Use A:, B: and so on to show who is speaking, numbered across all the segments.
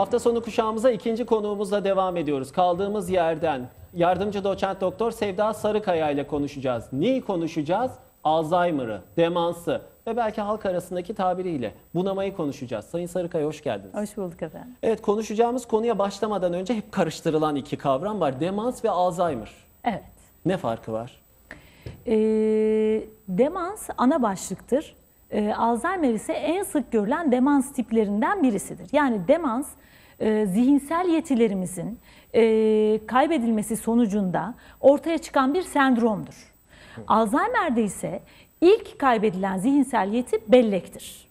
A: Hafta sonu kuşağımıza ikinci konuğumuzla devam ediyoruz. Kaldığımız yerden yardımcı doçent doktor Sevda Sarıkaya ile konuşacağız. Neyi konuşacağız? Alzheimer'ı, demansı ve belki halk arasındaki tabiriyle bunamayı konuşacağız. Sayın Sarıkaya hoş geldiniz.
B: Hoş bulduk efendim.
A: Evet konuşacağımız konuya başlamadan önce hep karıştırılan iki kavram var. Demans ve Alzheimer.
B: Evet.
A: Ne farkı var?
B: Ee, demans ana başlıktır. Ee, Alzheimer ise en sık görülen demans tiplerinden birisidir. Yani demans e, zihinsel yetilerimizin e, kaybedilmesi sonucunda ortaya çıkan bir sendromdur. Alzheimer'de ise ilk kaybedilen zihinsel yeti bellektir.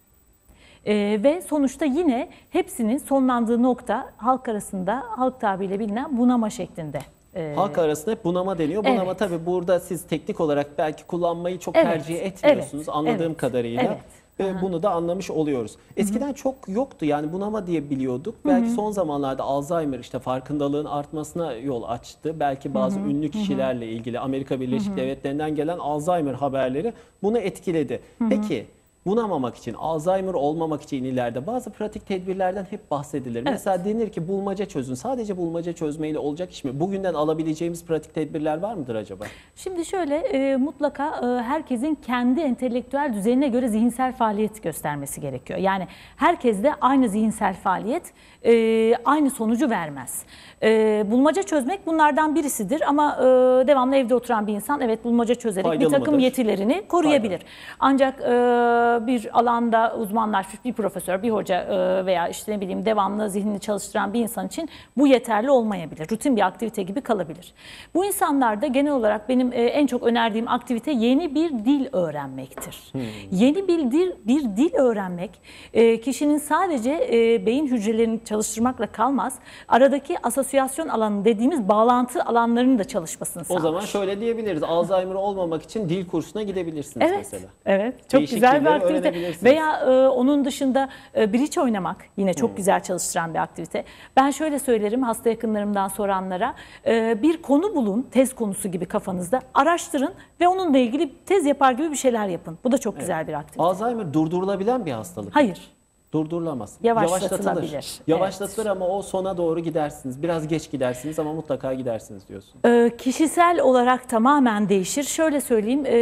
B: Ee, ve sonuçta yine hepsinin sonlandığı nokta halk arasında halk tabiriyle bilinen bunama şeklinde. Ee,
A: Halk arasında hep bunama deniyor. Bunama
B: Evet.
A: tabii burada siz teknik olarak belki kullanmayı çok
B: Evet,
A: tercih etmiyorsunuz
B: evet,
A: anladığım
B: evet,
A: kadarıyla.
B: evet.
A: Ve bunu da anlamış oluyoruz. Eskiden çok yoktu yani bunama diye biliyorduk. Belki son zamanlarda Alzheimer işte farkındalığın artmasına yol açtı. Belki bazı ünlü kişilerle ilgili Amerika Birleşik Devletleri'nden gelen Alzheimer haberleri bunu etkiledi. Peki bunamamak için, Alzheimer olmamak için ileride bazı pratik tedbirlerden hep bahsedilir. Mesela denir ki bulmaca çözün. Sadece bulmaca çözmeyle olacak iş mi? Bugünden alabileceğimiz pratik tedbirler var mıdır acaba?
B: Şimdi şöyle e, mutlaka e, herkesin kendi entelektüel düzeyine göre zihinsel faaliyet göstermesi gerekiyor. Yani herkes de aynı zihinsel faaliyet e, aynı sonucu vermez. E, bulmaca çözmek bunlardan birisidir ama e, devamlı evde oturan bir insan evet bulmaca çözerek
A: Faydalı
B: bir takım
A: mıdır?
B: yetilerini koruyabilir. Ancak e, bir alanda uzmanlaşmış bir profesör, bir hoca e, veya işte ne bileyim devamlı zihnini çalıştıran bir insan için bu yeterli olmayabilir. Rutin bir aktivite gibi kalabilir. Bu insanlarda genel olarak benim e, en çok önerdiğim aktivite yeni bir dil öğrenmektir. Yeni bir dil, bir dil öğrenmek e, kişinin sadece beyin hücrelerini çalıştırmakla kalmaz. Aradaki asosyasyon alanı dediğimiz bağlantı alanlarının da çalışmasını
A: O
B: sağlar.
A: zaman şöyle diyebiliriz. Alzheimer olmamak için dil kursuna gidebilirsiniz
B: Evet,
A: mesela.
B: evet. Çok
A: Değişik
B: güzel bir aktivite. Veya e, onun dışında e, bridge oynamak yine çok güzel çalıştıran bir aktivite. Ben şöyle söylerim hasta yakınlarımdan soranlara, e, bir konu bulun, tez konusu gibi kafanızda, araştırın ve onunla ilgili tez yapar gibi bir şeyler yapın. Bu da çok güzel bir aktivite.
A: Alzheimer durdurulabilen bir hastalık.
B: Hayır.
A: Durdurulamaz.
B: Yavaşlatılabilir.
A: Yavaşlatılır. Yavaşlatılır ama o sona doğru gidersiniz. Biraz geç gidersiniz ama mutlaka gidersiniz diyorsun.
B: Ee, kişisel olarak tamamen değişir. Şöyle söyleyeyim, e,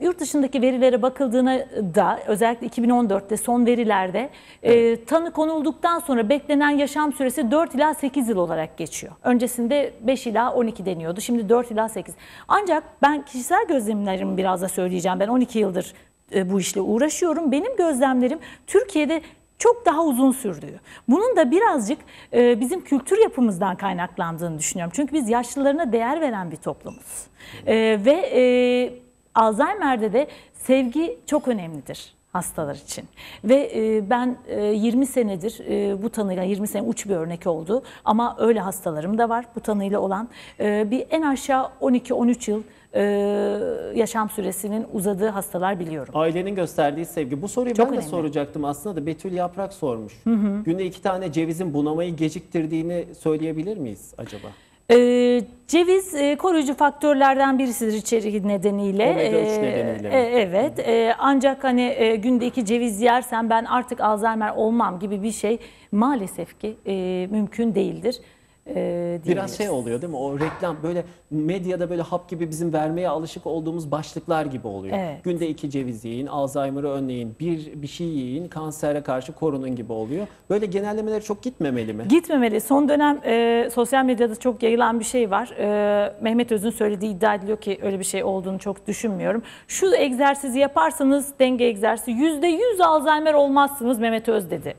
B: yurt dışındaki verilere bakıldığına da özellikle 2014'te son verilerde e, tanı konulduktan sonra beklenen yaşam süresi 4 ila 8 yıl olarak geçiyor. Öncesinde 5 ila 12 deniyordu. Şimdi 4 ila 8. Ancak ben kişisel gözlemlerimi biraz da söyleyeceğim. Ben 12 yıldır e, bu işle uğraşıyorum. Benim gözlemlerim Türkiye'de çok daha uzun sürdüğü. Bunun da birazcık e, bizim kültür yapımızdan kaynaklandığını düşünüyorum. Çünkü biz yaşlılarına değer veren bir toplumuz. E, ve e, Alzheimer'de de sevgi çok önemlidir hastalar için. Ve e, ben e, 20 senedir e, bu tanıyla 20 sene uç bir örnek oldu ama öyle hastalarım da var bu tanıyla olan. E, bir en aşağı 12-13 yıl e, yaşam süresinin uzadığı hastalar biliyorum.
A: Ailenin gösterdiği sevgi. Bu soruyu
B: Çok
A: ben de
B: önemli.
A: soracaktım aslında da Betül Yaprak sormuş. Günde iki tane cevizin bunamayı geciktirdiğini söyleyebilir miyiz acaba?
B: Ee, ceviz e, koruyucu faktörlerden birisidir içeriği nedeniyle.
A: Omega
B: Ee,
A: nedeniyle mi?
B: e, evet. Ee, ancak hani e, günde iki ceviz yersem ben artık Alzheimer olmam gibi bir şey maalesef ki e, mümkün değildir. E,
A: Biraz şey oluyor değil mi? O reklam böyle medyada böyle hap gibi bizim vermeye alışık olduğumuz başlıklar gibi oluyor.
B: Evet.
A: Günde iki ceviz yiyin, Alzheimer'ı önleyin, bir bir şey yiyin, kansere karşı korunun gibi oluyor. Böyle genellemeler çok gitmemeli mi?
B: Gitmemeli. Son dönem e, sosyal medyada çok yayılan bir şey var. E, Mehmet Öz'ün söylediği iddia ediliyor ki öyle bir şey olduğunu çok düşünmüyorum. Şu egzersizi yaparsanız denge egzersizi %100 Alzheimer olmazsınız Mehmet Öz dedi.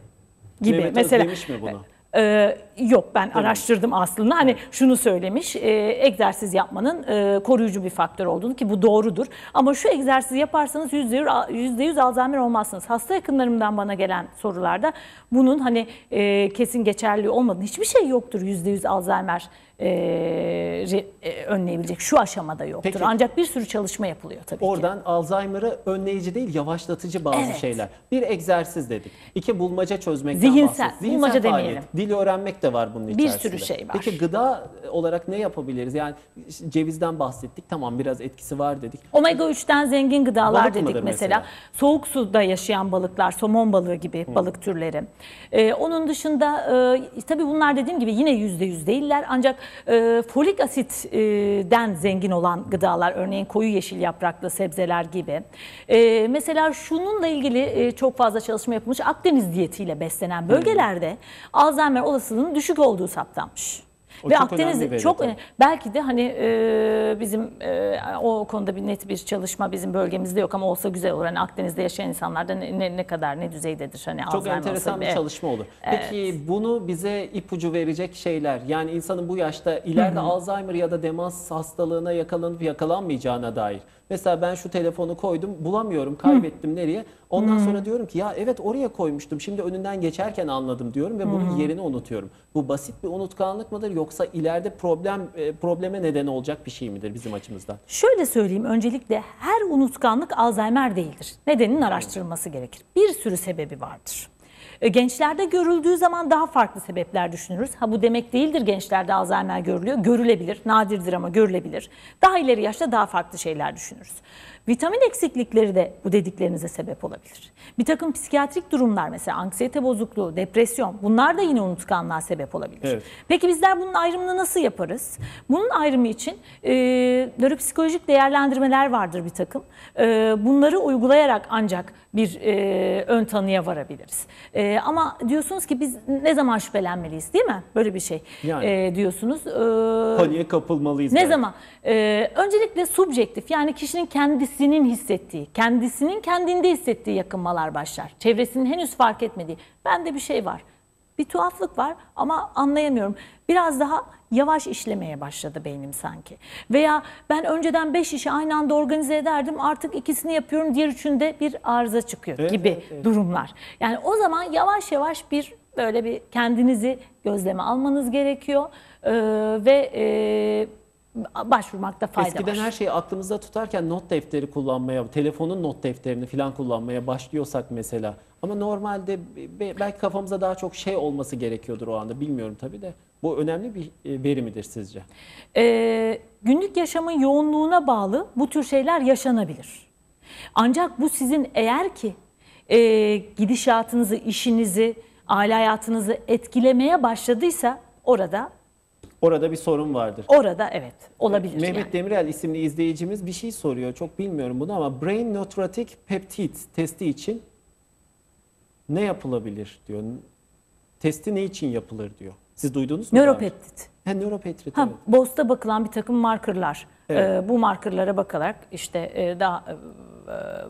B: Gibi.
A: Mehmet Öz
B: Mesela
A: demiş mi bunu?
B: Ee, yok ben araştırdım aslında. Hani şunu söylemiş, e, egzersiz yapmanın e, koruyucu bir faktör olduğunu ki bu doğrudur. Ama şu egzersizi yaparsanız %100, %100 Alzheimer olmazsınız. Hasta yakınlarımdan bana gelen sorularda bunun hani e, kesin geçerli olmadığını, hiçbir şey yoktur %100 Alzheimer e, e, önleyebilecek şu aşamada yoktur.
A: Peki.
B: Ancak bir sürü çalışma yapılıyor tabii ki.
A: Oradan Alzheimer'ı önleyici değil yavaşlatıcı bazı
B: Evet.
A: şeyler. Bir egzersiz dedik. İki bulmaca çözmekten
B: Zihinsel,
A: bahsettik.
B: bulmaca
A: faaliyet.
B: demeyelim.
A: Dil öğrenmek de var bunun
B: Bir
A: içerisinde.
B: sürü şey var.
A: Peki gıda olarak ne yapabiliriz? Yani cevizden bahsettik. Tamam biraz etkisi var dedik.
B: Omega 3'ten zengin gıdalar
A: Balık
B: dedik mesela.
A: mesela?
B: Soğuk suda yaşayan balıklar, somon balığı gibi balık türleri. Ee, onun dışında e, tabii bunlar dediğim gibi yine yüzde yüz değiller. Ancak e, folik asitten zengin olan gıdalar, örneğin koyu yeşil yapraklı sebzeler gibi. E, mesela şununla ilgili e, çok fazla çalışma yapılmış. Akdeniz diyetiyle beslenen bölgelerde Alzheimer olasılığının düşük olduğu saptanmış.
A: O
B: Ve
A: çok önemli
B: Akdeniz
A: veri
B: çok önemli. Belki de hani e, bizim e, o konuda bir net bir çalışma bizim bölgemizde yok ama olsa güzel olur. Hani Akdeniz'de yaşayan insanlarda ne, ne, ne kadar ne düzeydedir hani
A: Çok enteresan
B: olsa
A: bir
B: bile.
A: çalışma olur. Peki bunu bize ipucu verecek şeyler yani insanın bu yaşta ileride Alzheimer ya da demans hastalığına yakalanıp yakalanmayacağına dair. Mesela ben şu telefonu koydum bulamıyorum kaybettim nereye? Ondan sonra diyorum ki ya evet oraya koymuştum şimdi önünden geçerken anladım diyorum ve bunun yerini unutuyorum. Bu basit bir unutkanlık mıdır yoksa ileride problem e, probleme neden olacak bir şey midir bizim açımızdan?
B: Şöyle söyleyeyim öncelikle her unutkanlık Alzheimer değildir. Nedeninin araştırılması gerekir. Bir sürü sebebi vardır. E, Gençlerde görüldüğü zaman daha farklı sebepler düşünürüz. Ha bu demek değildir gençlerde Alzheimer görülüyor. Görülebilir, nadirdir ama görülebilir. Daha ileri yaşta daha farklı şeyler düşünürüz. Vitamin eksiklikleri de bu dediklerinize sebep olabilir. Bir takım psikiyatrik durumlar mesela anksiyete bozukluğu, depresyon bunlar da yine unutkanlığa sebep olabilir.
A: Evet.
B: Peki bizler bunun ayrımını nasıl yaparız? Bunun ayrımı için e, nöropsikolojik değerlendirmeler vardır bir takım. E, bunları uygulayarak ancak bir e, ön tanıya varabiliriz. E, ama diyorsunuz ki biz ne zaman şüphelenmeliyiz değil mi? Böyle bir şey
A: Yani.
B: e, diyorsunuz. E,
A: Paniğe kapılmalıyız.
B: ne
A: belki.
B: zaman? Ee, öncelikle subjektif yani kişinin kendisinin hissettiği, kendisinin kendinde hissettiği yakınmalar başlar. Çevresinin henüz fark etmediği. Bende bir şey var. Bir tuhaflık var ama anlayamıyorum. Biraz daha yavaş işlemeye başladı beynim sanki. Veya ben önceden beş işi aynı anda organize ederdim. Artık ikisini yapıyorum. Diğer üçünde bir arıza çıkıyor
A: Evet,
B: gibi
A: evet, evet.
B: durumlar. Yani o zaman yavaş yavaş bir böyle bir kendinizi gözleme almanız gerekiyor. Ee, ve e, başvurmakta fayda
A: Eskiden
B: var.
A: her şeyi aklımızda tutarken not defteri kullanmaya, telefonun not defterini falan kullanmaya başlıyorsak mesela. Ama normalde be- belki kafamıza daha çok şey olması gerekiyordur o anda. Bilmiyorum tabii de. Bu önemli bir e, veri midir sizce?
B: Ee, günlük yaşamın yoğunluğuna bağlı bu tür şeyler yaşanabilir. Ancak bu sizin eğer ki e, gidişatınızı, işinizi, aile hayatınızı etkilemeye başladıysa orada
A: Orada bir sorun vardır.
B: orada evet olabilir.
A: Mehmet
B: yani.
A: Demirel isimli izleyicimiz bir şey soruyor. Çok bilmiyorum bunu ama Brain Nephrotic Peptide testi için ne yapılabilir diyor. Testi ne için yapılır diyor. Siz duydunuz mu? daha?
B: Nöropeptit.
A: Ha, nöropeptit.
B: Ha,
A: evet.
B: BOS'ta bakılan bir takım markerlar.
A: Evet.
B: Ee, bu markerlara bakarak işte e, daha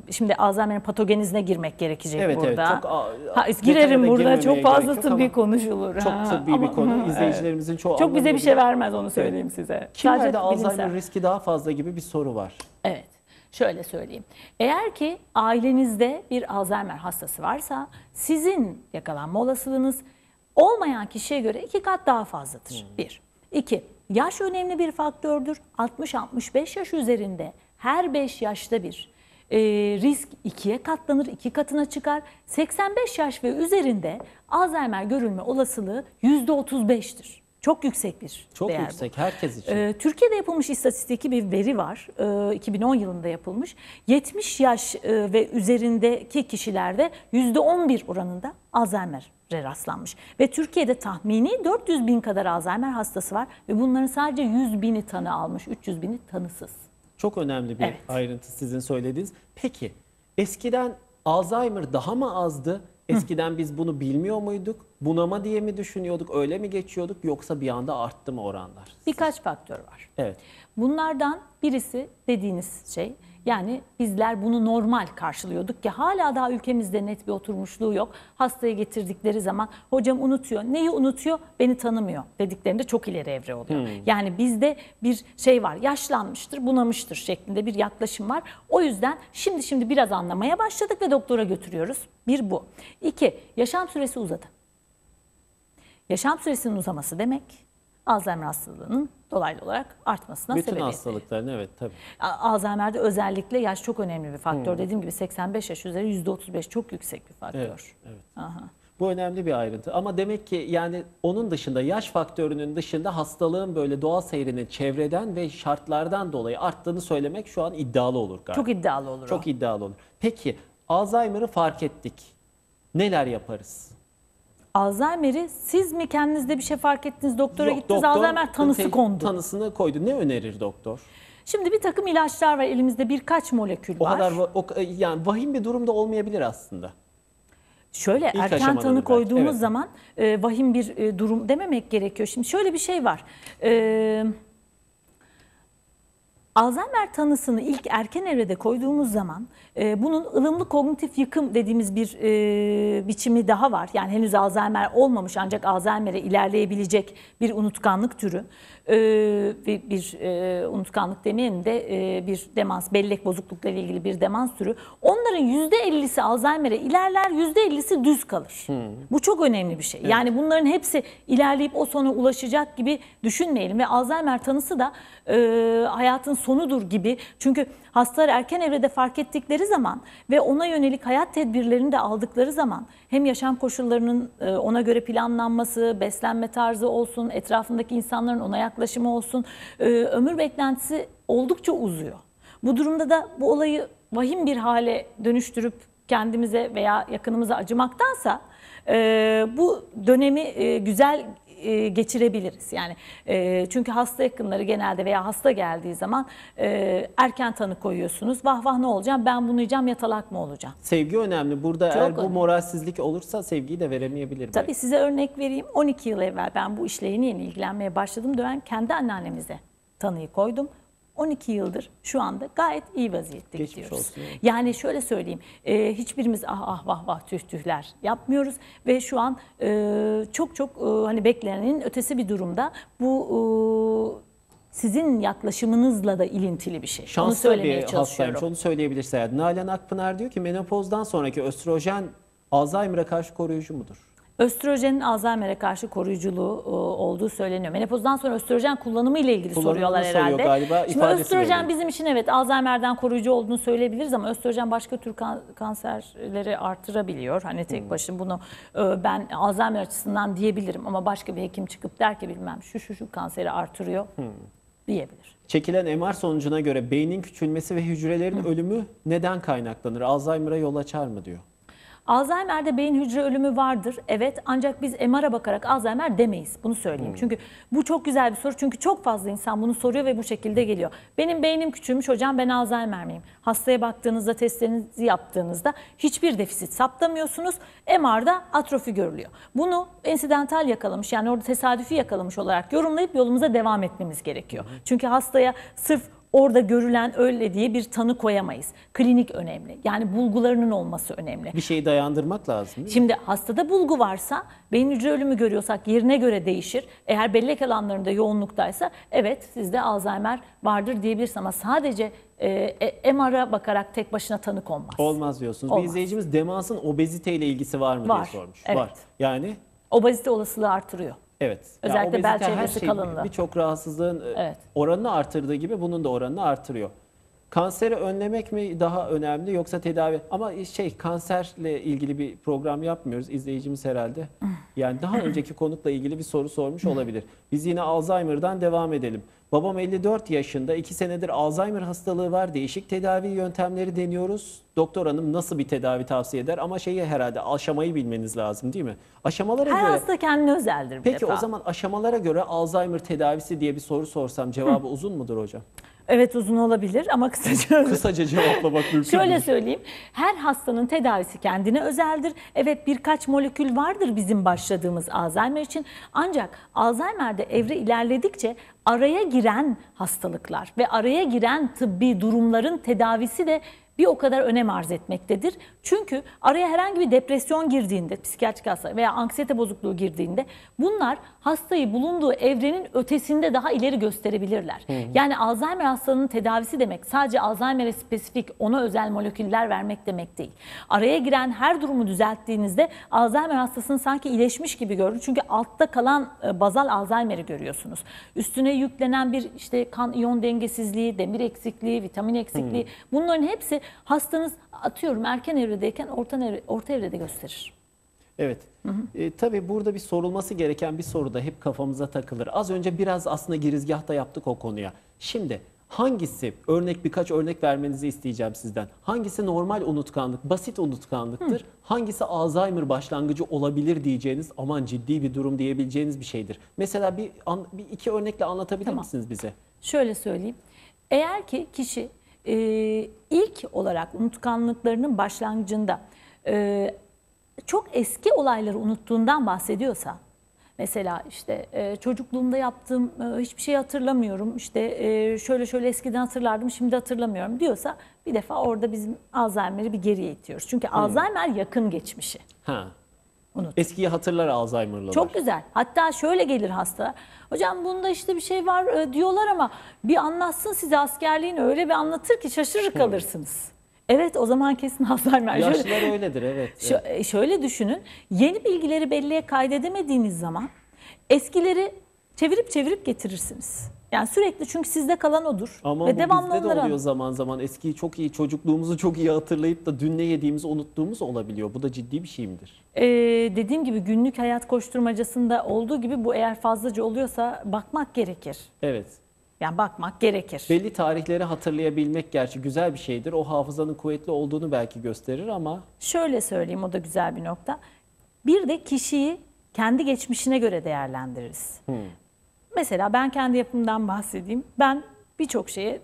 B: e, şimdi Alzheimer'in patogenizine girmek gerekecek
A: Evet, evet.
B: burada.
A: Çok, a-
B: ha, girerim
A: da
B: burada çok fazla tıbbi konuşulur.
A: Çok
B: ha.
A: tıbbi bir
B: Ama-
A: konu.
B: Hı,
A: İzleyicilerimizin çoğu
B: Çok bize bir şey vermez onu söyleyeyim size.
A: Kimlerde
B: Sadece
A: Alzheimer
B: bilimsel.
A: riski daha fazla gibi bir soru var.
B: Evet. Şöyle söyleyeyim. Eğer ki ailenizde bir Alzheimer hastası varsa sizin yakalanma olasılığınız olmayan kişiye göre iki kat daha fazladır. Bir. İki. Yaş önemli bir faktördür. 60-65 yaş üzerinde her 5 yaşta bir e, risk ikiye katlanır, iki katına çıkar. 85 yaş ve üzerinde Alzheimer görülme olasılığı %35'tir. Çok yüksek bir
A: Çok
B: değer bu.
A: yüksek herkes için.
B: Ee, Türkiye'de yapılmış istatistiki bir veri var. Ee, 2010 yılında yapılmış. 70 yaş e, ve üzerindeki kişilerde %11 oranında Alzheimer'e rastlanmış. Ve Türkiye'de tahmini 400 bin kadar Alzheimer hastası var ve bunların sadece 100 bini tanı almış, 300 bini tanısız.
A: Çok önemli bir
B: Evet.
A: ayrıntı sizin söylediğiniz. Peki eskiden Alzheimer daha mı azdı? Eskiden biz bunu bilmiyor muyduk? Bunama diye mi düşünüyorduk? Öyle mi geçiyorduk? Yoksa bir anda arttı mı oranlar?
B: Birkaç faktör var.
A: Evet.
B: Bunlardan birisi dediğiniz şey yani bizler bunu normal karşılıyorduk ki hala daha ülkemizde net bir oturmuşluğu yok. Hastayı getirdikleri zaman hocam unutuyor. Neyi unutuyor? Beni tanımıyor dediklerinde çok ileri evre oluyor. Yani bizde bir şey var yaşlanmıştır, bunamıştır şeklinde bir yaklaşım var. O yüzden şimdi şimdi biraz anlamaya başladık ve doktora götürüyoruz. Bir bu. İki, yaşam süresi uzadı. Yaşam süresinin uzaması demek Alzheimer hastalığının dolaylı olarak artmasına
A: Bütün
B: sebebiyet.
A: hastalıkların evet tabii.
B: Alzheimer'de özellikle yaş çok önemli bir faktör. Dediğim gibi 85 yaş üzeri %35 çok yüksek bir faktör.
A: Evet, evet.
B: Aha.
A: Bu önemli bir ayrıntı. Ama demek ki yani onun dışında yaş faktörünün dışında hastalığın böyle doğal seyrinin çevreden ve şartlardan dolayı arttığını söylemek şu an iddialı olur galiba.
B: Çok iddialı olur o.
A: Çok iddialı olur. Peki Alzheimer'ı fark ettik. Neler yaparız?
B: Alzheimer'i siz mi kendinizde bir şey fark ettiniz? Doktora
A: Yok,
B: gittiniz.
A: doktor
B: Alzheimer tanısı kondu.
A: Tanısını koydu. Ne önerir doktor?
B: Şimdi bir takım ilaçlar var elimizde birkaç molekül
A: O
B: var.
A: kadar o, yani vahim bir durumda olmayabilir aslında.
B: Şöyle
A: İlk
B: erken tanı koyduğumuz
A: evet.
B: zaman e, vahim bir e, durum dememek gerekiyor. Şimdi şöyle bir şey var. E, Alzheimer tanısını ilk erken evrede koyduğumuz zaman e, bunun ılımlı kognitif yıkım dediğimiz bir e, biçimi daha var. Yani henüz Alzheimer olmamış ancak Alzheimer'e ilerleyebilecek bir unutkanlık türü e, ve bir e, unutkanlık demeyelim de e, bir demans, bellek bozuklukları ilgili bir demans türü. Onların %50'si Alzheimer'e ilerler, %50'si düz kalır. Bu çok önemli bir şey. Yani bunların hepsi ilerleyip o sona ulaşacak gibi düşünmeyelim ve Alzheimer tanısı da e, hayatın sonudur gibi. Çünkü hastalar erken evrede fark ettikleri zaman ve ona yönelik hayat tedbirlerini de aldıkları zaman hem yaşam koşullarının e, ona göre planlanması, beslenme tarzı olsun, etrafındaki insanların ona yaklaşımı olsun, e, ömür beklentisi oldukça uzuyor. Bu durumda da bu olayı vahim bir hale dönüştürüp kendimize veya yakınımıza acımaktansa e, bu dönemi güzel e, geçirebiliriz. Yani e, çünkü hasta yakınları genelde veya hasta geldiği zaman e, erken tanı koyuyorsunuz. Vah vah ne olacağım ben bunu yiyeceğim yatalak mı olacağım?
A: Sevgi önemli. Burada
B: Çok
A: eğer bu
B: önemli.
A: moralsizlik olursa sevgiyi de veremeyebilir. belki.
B: Tabii size örnek vereyim. 12 yıl evvel ben bu işle yeni yeni ilgilenmeye başladım. Ben kendi anneannemize tanıyı koydum. 12 yıldır şu anda gayet iyi vaziyette
A: Geçmiş
B: gidiyoruz.
A: olsun.
B: Yani şöyle söyleyeyim, e, hiçbirimiz ah ah vah vah tüh tühler yapmıyoruz ve şu an e, çok çok e, hani beklenenin ötesi bir durumda. Bu e, sizin yaklaşımınızla da ilintili bir şey. Onu
A: Şanslı
B: söylemeye
A: bir hastaymış. Onu söyleyebilirse. Nalan Akpınar diyor ki menopozdan sonraki östrojen Alzheimer'a karşı koruyucu mudur?
B: Östrojenin Alzheimer'e karşı koruyuculuğu e, olduğu söyleniyor. Menopozdan sonra östrojen kullanımı ile ilgili
A: Kullanımını
B: soruyorlar
A: soruyor
B: herhalde.
A: galiba,
B: Şimdi östrojen
A: veriyor.
B: bizim için evet Alzheimer'den koruyucu olduğunu söyleyebiliriz ama östrojen başka tür kan- kanserleri artırabiliyor. Hani
A: Hmm.
B: tek başına bunu e, ben Alzheimer açısından diyebilirim ama başka bir hekim çıkıp der ki bilmem şu şu şu kanseri artırıyor
A: Hmm.
B: diyebilir.
A: Çekilen MR sonucuna göre beynin küçülmesi ve hücrelerin ölümü neden kaynaklanır? Alzheimer'a yol açar mı diyor.
B: Alzheimer'de beyin hücre ölümü vardır. Evet ancak biz MR'a bakarak Alzheimer demeyiz. Bunu söyleyeyim. Çünkü bu çok güzel bir soru. Çünkü çok fazla insan bunu soruyor ve bu şekilde geliyor. Benim beynim küçülmüş hocam ben Alzheimer miyim? Hastaya baktığınızda testlerinizi yaptığınızda hiçbir defisit saptamıyorsunuz. MR'da atrofi görülüyor. Bunu ensidental yakalamış yani orada tesadüfi yakalamış olarak yorumlayıp yolumuza devam etmemiz gerekiyor. Çünkü hastaya sırf orada görülen öyle diye bir tanı koyamayız. Klinik önemli. Yani bulgularının olması önemli.
A: Bir şeyi dayandırmak lazım?
B: Şimdi hastada bulgu varsa beyin hücre ölümü görüyorsak yerine göre değişir. Eğer bellek alanlarında yoğunluktaysa evet sizde Alzheimer vardır diyebilirsin ama sadece e, e, MR'a bakarak tek başına tanı konmaz.
A: Olmaz diyorsunuz. Bir
B: Olmaz.
A: izleyicimiz demansın obeziteyle ilgisi var mı
B: Var,
A: diye sormuş.
B: evet.
A: Var. Yani
B: Obezite olasılığı artırıyor.
A: Evet.
B: Özellikle bel çevresi
A: şey,
B: kalınlığı.
A: Birçok rahatsızlığın e,
B: Evet.
A: oranını artırdığı gibi bunun da oranını artırıyor. Kanseri önlemek mi daha önemli yoksa tedavi? Ama şey kanserle ilgili bir program yapmıyoruz. İzleyicimiz herhalde. Yani daha önceki konukla ilgili bir soru sormuş olabilir. Biz yine Alzheimer'dan devam edelim. Babam 54 yaşında. 2 senedir Alzheimer hastalığı var. Değişik tedavi yöntemleri deniyoruz. Doktor hanım nasıl bir tedavi tavsiye eder? Ama şeyi herhalde aşamayı bilmeniz lazım değil mi? Aşamalara
B: Her
A: göre...
B: hasta kendine özeldir bir
A: Peki
B: defa.
A: o zaman aşamalara göre Alzheimer tedavisi diye bir soru sorsam cevabı uzun mudur hocam?
B: Evet uzun olabilir ama kısaca
A: Kısaca cevaplamak mümkün
B: Şöyle
A: değil.
B: söyleyeyim. Her hastanın tedavisi kendine özeldir. Evet birkaç molekül vardır bizim başladığımız Alzheimer için. Ancak Alzheimer'de evre ilerledikçe araya giren hastalıklar ve araya giren tıbbi durumların tedavisi de bir o kadar önem arz etmektedir. Çünkü araya herhangi bir depresyon girdiğinde, psikiyatrik hasta veya anksiyete bozukluğu girdiğinde bunlar hastayı bulunduğu evrenin ötesinde daha ileri gösterebilirler. Yani Alzheimer hastalığının tedavisi demek sadece Alzheimer'e spesifik ona özel moleküller vermek demek değil. Araya giren her durumu düzelttiğinizde Alzheimer hastasının sanki iyileşmiş gibi görünür. Çünkü altta kalan e, bazal Alzheimer'i görüyorsunuz. Üstüne yüklenen bir işte kan iyon dengesizliği, demir eksikliği, vitamin eksikliği bunların hepsi hastanız atıyorum erken evredeyken orta, evre, orta evrede gösterir.
A: Evet. E, tabii burada bir sorulması gereken bir soru da hep kafamıza takılır. Az önce biraz aslında girizgahta yaptık o konuya. Şimdi hangisi, örnek birkaç örnek vermenizi isteyeceğim sizden. Hangisi normal unutkanlık, basit unutkanlıktır? Hangisi Alzheimer başlangıcı olabilir diyeceğiniz, aman ciddi bir durum diyebileceğiniz bir şeydir. Mesela bir, bir iki örnekle anlatabilir
B: Tamam.
A: misiniz bize?
B: Şöyle söyleyeyim. Eğer ki kişi e, ilk olarak unutkanlıklarının başlangıcında e, çok eski olayları unuttuğundan bahsediyorsa, mesela işte e, çocukluğumda yaptığım e, hiçbir şey hatırlamıyorum, işte e, şöyle şöyle eskiden hatırlardım şimdi hatırlamıyorum diyorsa bir defa orada bizim Alzheimer'i bir geriye itiyoruz. Çünkü Alzheimer yakın geçmişi.
A: Ha.
B: Unut.
A: Eskiyi hatırlar Alzheimer'lılar.
B: Çok güzel. Hatta şöyle gelir hasta. Hocam bunda işte bir şey var e, diyorlar ama bir anlatsın size askerliğini öyle bir anlatır ki şaşırır kalırsınız. Evet o zaman kesin Alzheimer. Şöyle-
A: Yaşlılar öyledir evet.
B: Şö- e, şöyle düşünün. Yeni bilgileri belleğe kaydedemediğiniz zaman eskileri çevirip çevirip getirirsiniz. Yani sürekli çünkü sizde kalan odur.
A: Ama
B: ve
A: bu
B: devamlı
A: bizde de
B: onları
A: oluyor zaman zaman. Eskiyi çok iyi, çocukluğumuzu çok iyi hatırlayıp da dün ne yediğimizi unuttuğumuz olabiliyor. Bu da ciddi bir şey midir?
B: Ee, dediğim gibi günlük hayat koşturmacasında olduğu gibi bu eğer fazlaca oluyorsa bakmak gerekir.
A: Evet.
B: Yani bakmak gerekir.
A: Belli tarihleri hatırlayabilmek gerçi güzel bir şeydir. O hafızanın kuvvetli olduğunu belki gösterir ama
B: Şöyle söyleyeyim o da güzel bir nokta. Bir de kişiyi kendi geçmişine göre değerlendiririz. Mesela ben kendi yapımdan bahsedeyim. Ben birçok şeye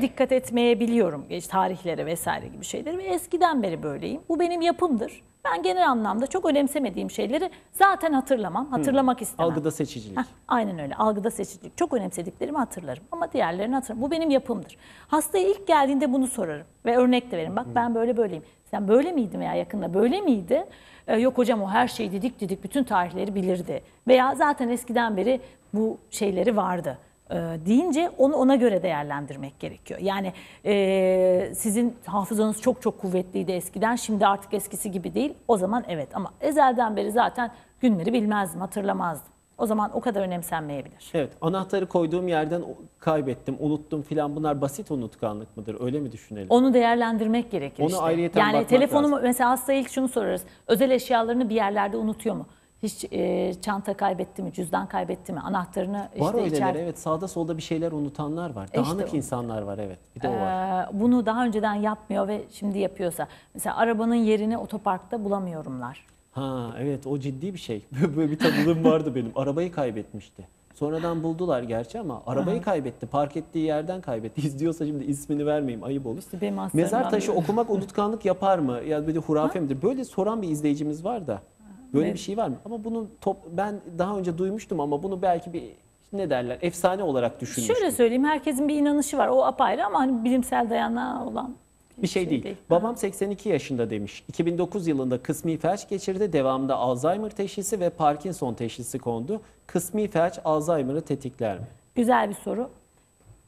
B: dikkat etmeyebiliyorum. Geç tarihlere vesaire gibi şeyleri ve eskiden beri böyleyim. Bu benim yapımdır. Ben genel anlamda çok önemsemediğim şeyleri zaten hatırlamam, hatırlamak istemem.
A: algıda seçicilik.
B: Heh, aynen öyle. Algıda seçicilik. Çok önemsediklerimi hatırlarım ama diğerlerini hatırlamam. Bu benim yapımdır. Hastaya ilk geldiğinde bunu sorarım ve örnek de veririm. Bak ben böyle böyleyim. Sen böyle miydin veya yakında böyle miydi? Ee, yok hocam o her şeyi didik didik bütün tarihleri bilirdi. Veya zaten eskiden beri bu şeyleri vardı e, deyince onu ona göre değerlendirmek gerekiyor. Yani e, sizin hafızanız çok çok kuvvetliydi eskiden şimdi artık eskisi gibi değil. O zaman evet ama ezelden beri zaten günleri bilmezdim, hatırlamazdım. O zaman o kadar önemsenmeyebilir.
A: Evet, anahtarı koyduğum yerden kaybettim, unuttum filan bunlar basit unutkanlık mıdır? Öyle mi düşünelim?
B: Onu değerlendirmek gerekir
A: Onu
B: işte.
A: ayrıyeten
B: yani telefonumu
A: lazım.
B: mesela hastaya ilk şunu sorarız. Özel eşyalarını bir yerlerde unutuyor mu? Hiç e, çanta kaybetti mi, cüzdan kaybetti mi, anahtarını işte
A: var öyleler
B: içeride-
A: evet sağda solda bir şeyler unutanlar var.
B: E işte
A: Dağınık
B: o.
A: insanlar var evet. Bir de o var.
B: Ee, bunu daha önceden yapmıyor ve şimdi yapıyorsa. Mesela arabanın yerini otoparkta bulamıyorumlar.
A: Ha evet o ciddi bir şey. Böyle bir tanıdığım vardı benim. Arabayı kaybetmişti. Sonradan buldular gerçi ama arabayı kaybetti. Park ettiği yerden kaybetti. İzliyorsa şimdi ismini vermeyeyim ayıp olur.
B: İşte benim
A: Mezar taşı okumak unutkanlık yapar mı? Ya bir de hurafe midir? Böyle soran bir izleyicimiz var da. Böyle
B: Evet.
A: bir şey var mı? Ama bunu top, ben daha önce duymuştum ama bunu belki bir ne derler efsane olarak düşünmüştüm.
B: Şöyle söyleyeyim herkesin bir inanışı var. O apayrı ama hani bilimsel dayanağı olan
A: Bir şey değil. Babam 82 yaşında demiş. 2009 yılında kısmi felç geçirdi. Devamında Alzheimer teşhisi ve Parkinson teşhisi kondu. Kısmi felç Alzheimer'ı tetikler mi?
B: Güzel bir soru.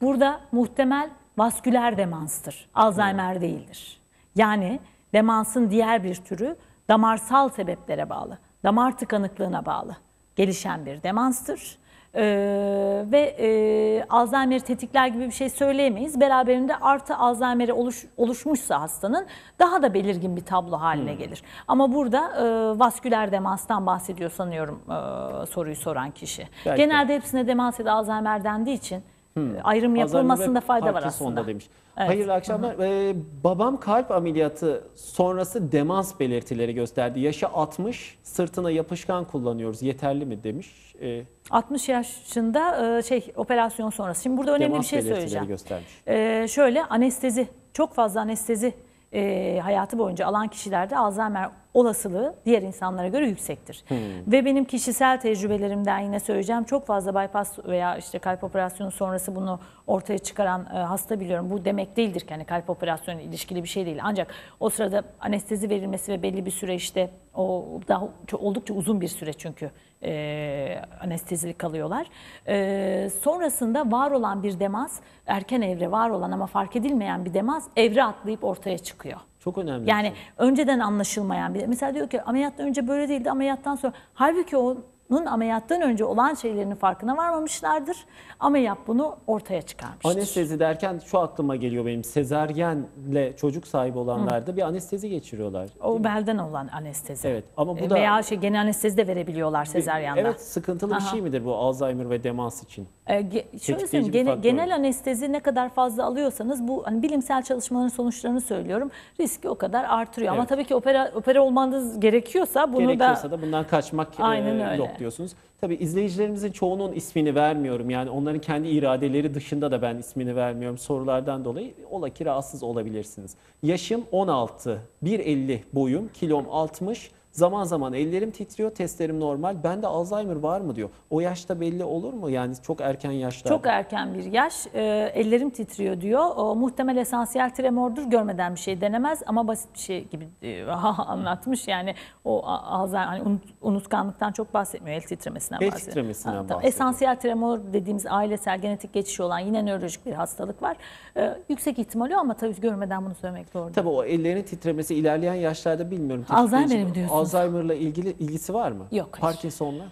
B: Burada muhtemel vasküler demanstır. Alzheimer değildir. Yani demansın diğer bir türü damarsal sebeplere bağlı. Damar tıkanıklığına bağlı gelişen bir demanstır. Ee, ve e, Alzheimer tetikler gibi bir şey söyleyemeyiz. Beraberinde artı Alzheimer'e oluş, oluşmuşsa hastanın daha da belirgin bir tablo haline gelir. Ama burada e, vasküler demanstan bahsediyor sanıyorum e, soruyu soran kişi.
A: Belki.
B: Genelde hepsine demans ya da Alzheimer dendiği için e, ayrım yapılmasında fayda var aslında.
A: demiş.
B: Evet.
A: Hayırlı akşamlar. Ee, babam kalp ameliyatı sonrası demans belirtileri gösterdi. Yaşı 60, sırtına yapışkan kullanıyoruz. Yeterli mi demiş. Ee,
B: 60 yaşında e, şey operasyon sonrası. Şimdi burada önemli bir şey
A: belirtileri
B: söyleyeceğim.
A: göstermiş.
B: Ee, şöyle anestezi, çok fazla anestezi e, hayatı boyunca alan kişilerde Alzheimer olasılığı diğer insanlara göre yüksektir. Ve benim kişisel tecrübelerimden yine söyleyeceğim çok fazla bypass veya işte kalp operasyonu sonrası bunu ortaya çıkaran e, hasta biliyorum. Bu demek değildir ki hani kalp operasyonu ilişkili bir şey değil. Ancak o sırada anestezi verilmesi ve belli bir süre işte o daha çok, oldukça uzun bir süre çünkü e, anestezili kalıyorlar. E, sonrasında var olan bir demans, erken evre var olan ama fark edilmeyen bir demans evre atlayıp ortaya çıkıyor.
A: Çok önemli.
B: Yani
A: şey.
B: önceden anlaşılmayan bir mesela diyor ki ameliyattan önce böyle değildi ameliyattan sonra halbuki o bunun ameliyattan önce olan şeylerin farkına varmamışlardır. Ameliyat bunu ortaya çıkarmıştır.
A: Anestezi derken şu aklıma geliyor benim. Sezaryenle çocuk sahibi olanlarda bir anestezi geçiriyorlar.
B: o belden olan anestezi.
A: Evet ama bu
B: E,
A: da
B: Veya şey genel anestezi de verebiliyorlar sezaryanda.
A: Evet sıkıntılı bir şey midir bu Alzheimer ve demans için?
B: Ee, ge- şöyle söyleyeyim,
A: bir
B: gene-
A: faktör.
B: genel anestezi ne kadar fazla alıyorsanız bu hani bilimsel çalışmaların sonuçlarını söylüyorum. Riski o kadar artırıyor. Ama
A: Evet.
B: tabii ki opera opera olmanız gerekiyorsa bunu
A: Gerekiyorsa
B: da
A: da bundan kaçmak e,
B: Aynen öyle.
A: yok diyorsunuz. Tabii izleyicilerimizin çoğunun ismini vermiyorum. Yani onların kendi iradeleri dışında da ben ismini vermiyorum sorulardan dolayı. Ola ki rahatsız olabilirsiniz. Yaşım 16, 1.50 boyum, kilom 60. Zaman zaman ellerim titriyor, testlerim normal. Bende Alzheimer var mı diyor. O yaşta belli olur mu? Yani çok erken yaşlarda.
B: çok erken bir yaş. Ee, ellerim titriyor diyor. O, muhtemel esansiyel tremordur. Görmeden bir şey denemez ama basit bir şey gibi e, anlatmış. Yani o Alzheimer hani unut- unutkanlıktan çok bahsetmiyor. El titremesinden
A: El
B: bahsediyor.
A: titremesinden
B: tamam.
A: bahsediyor.
B: Esansiyel tremor dediğimiz ailesel genetik geçişi olan yine nörolojik bir hastalık var. Ee, yüksek ihtimali ama tabii görmeden bunu söylemek değil.
A: Tabii o ellerin titremesi ilerleyen yaşlarda bilmiyorum. Tetikleyici-
B: mi diyorsunuz?
A: Alzheimer'la ilgili ilgisi var mı?
B: Yok, hayır.
A: Parkinson'la?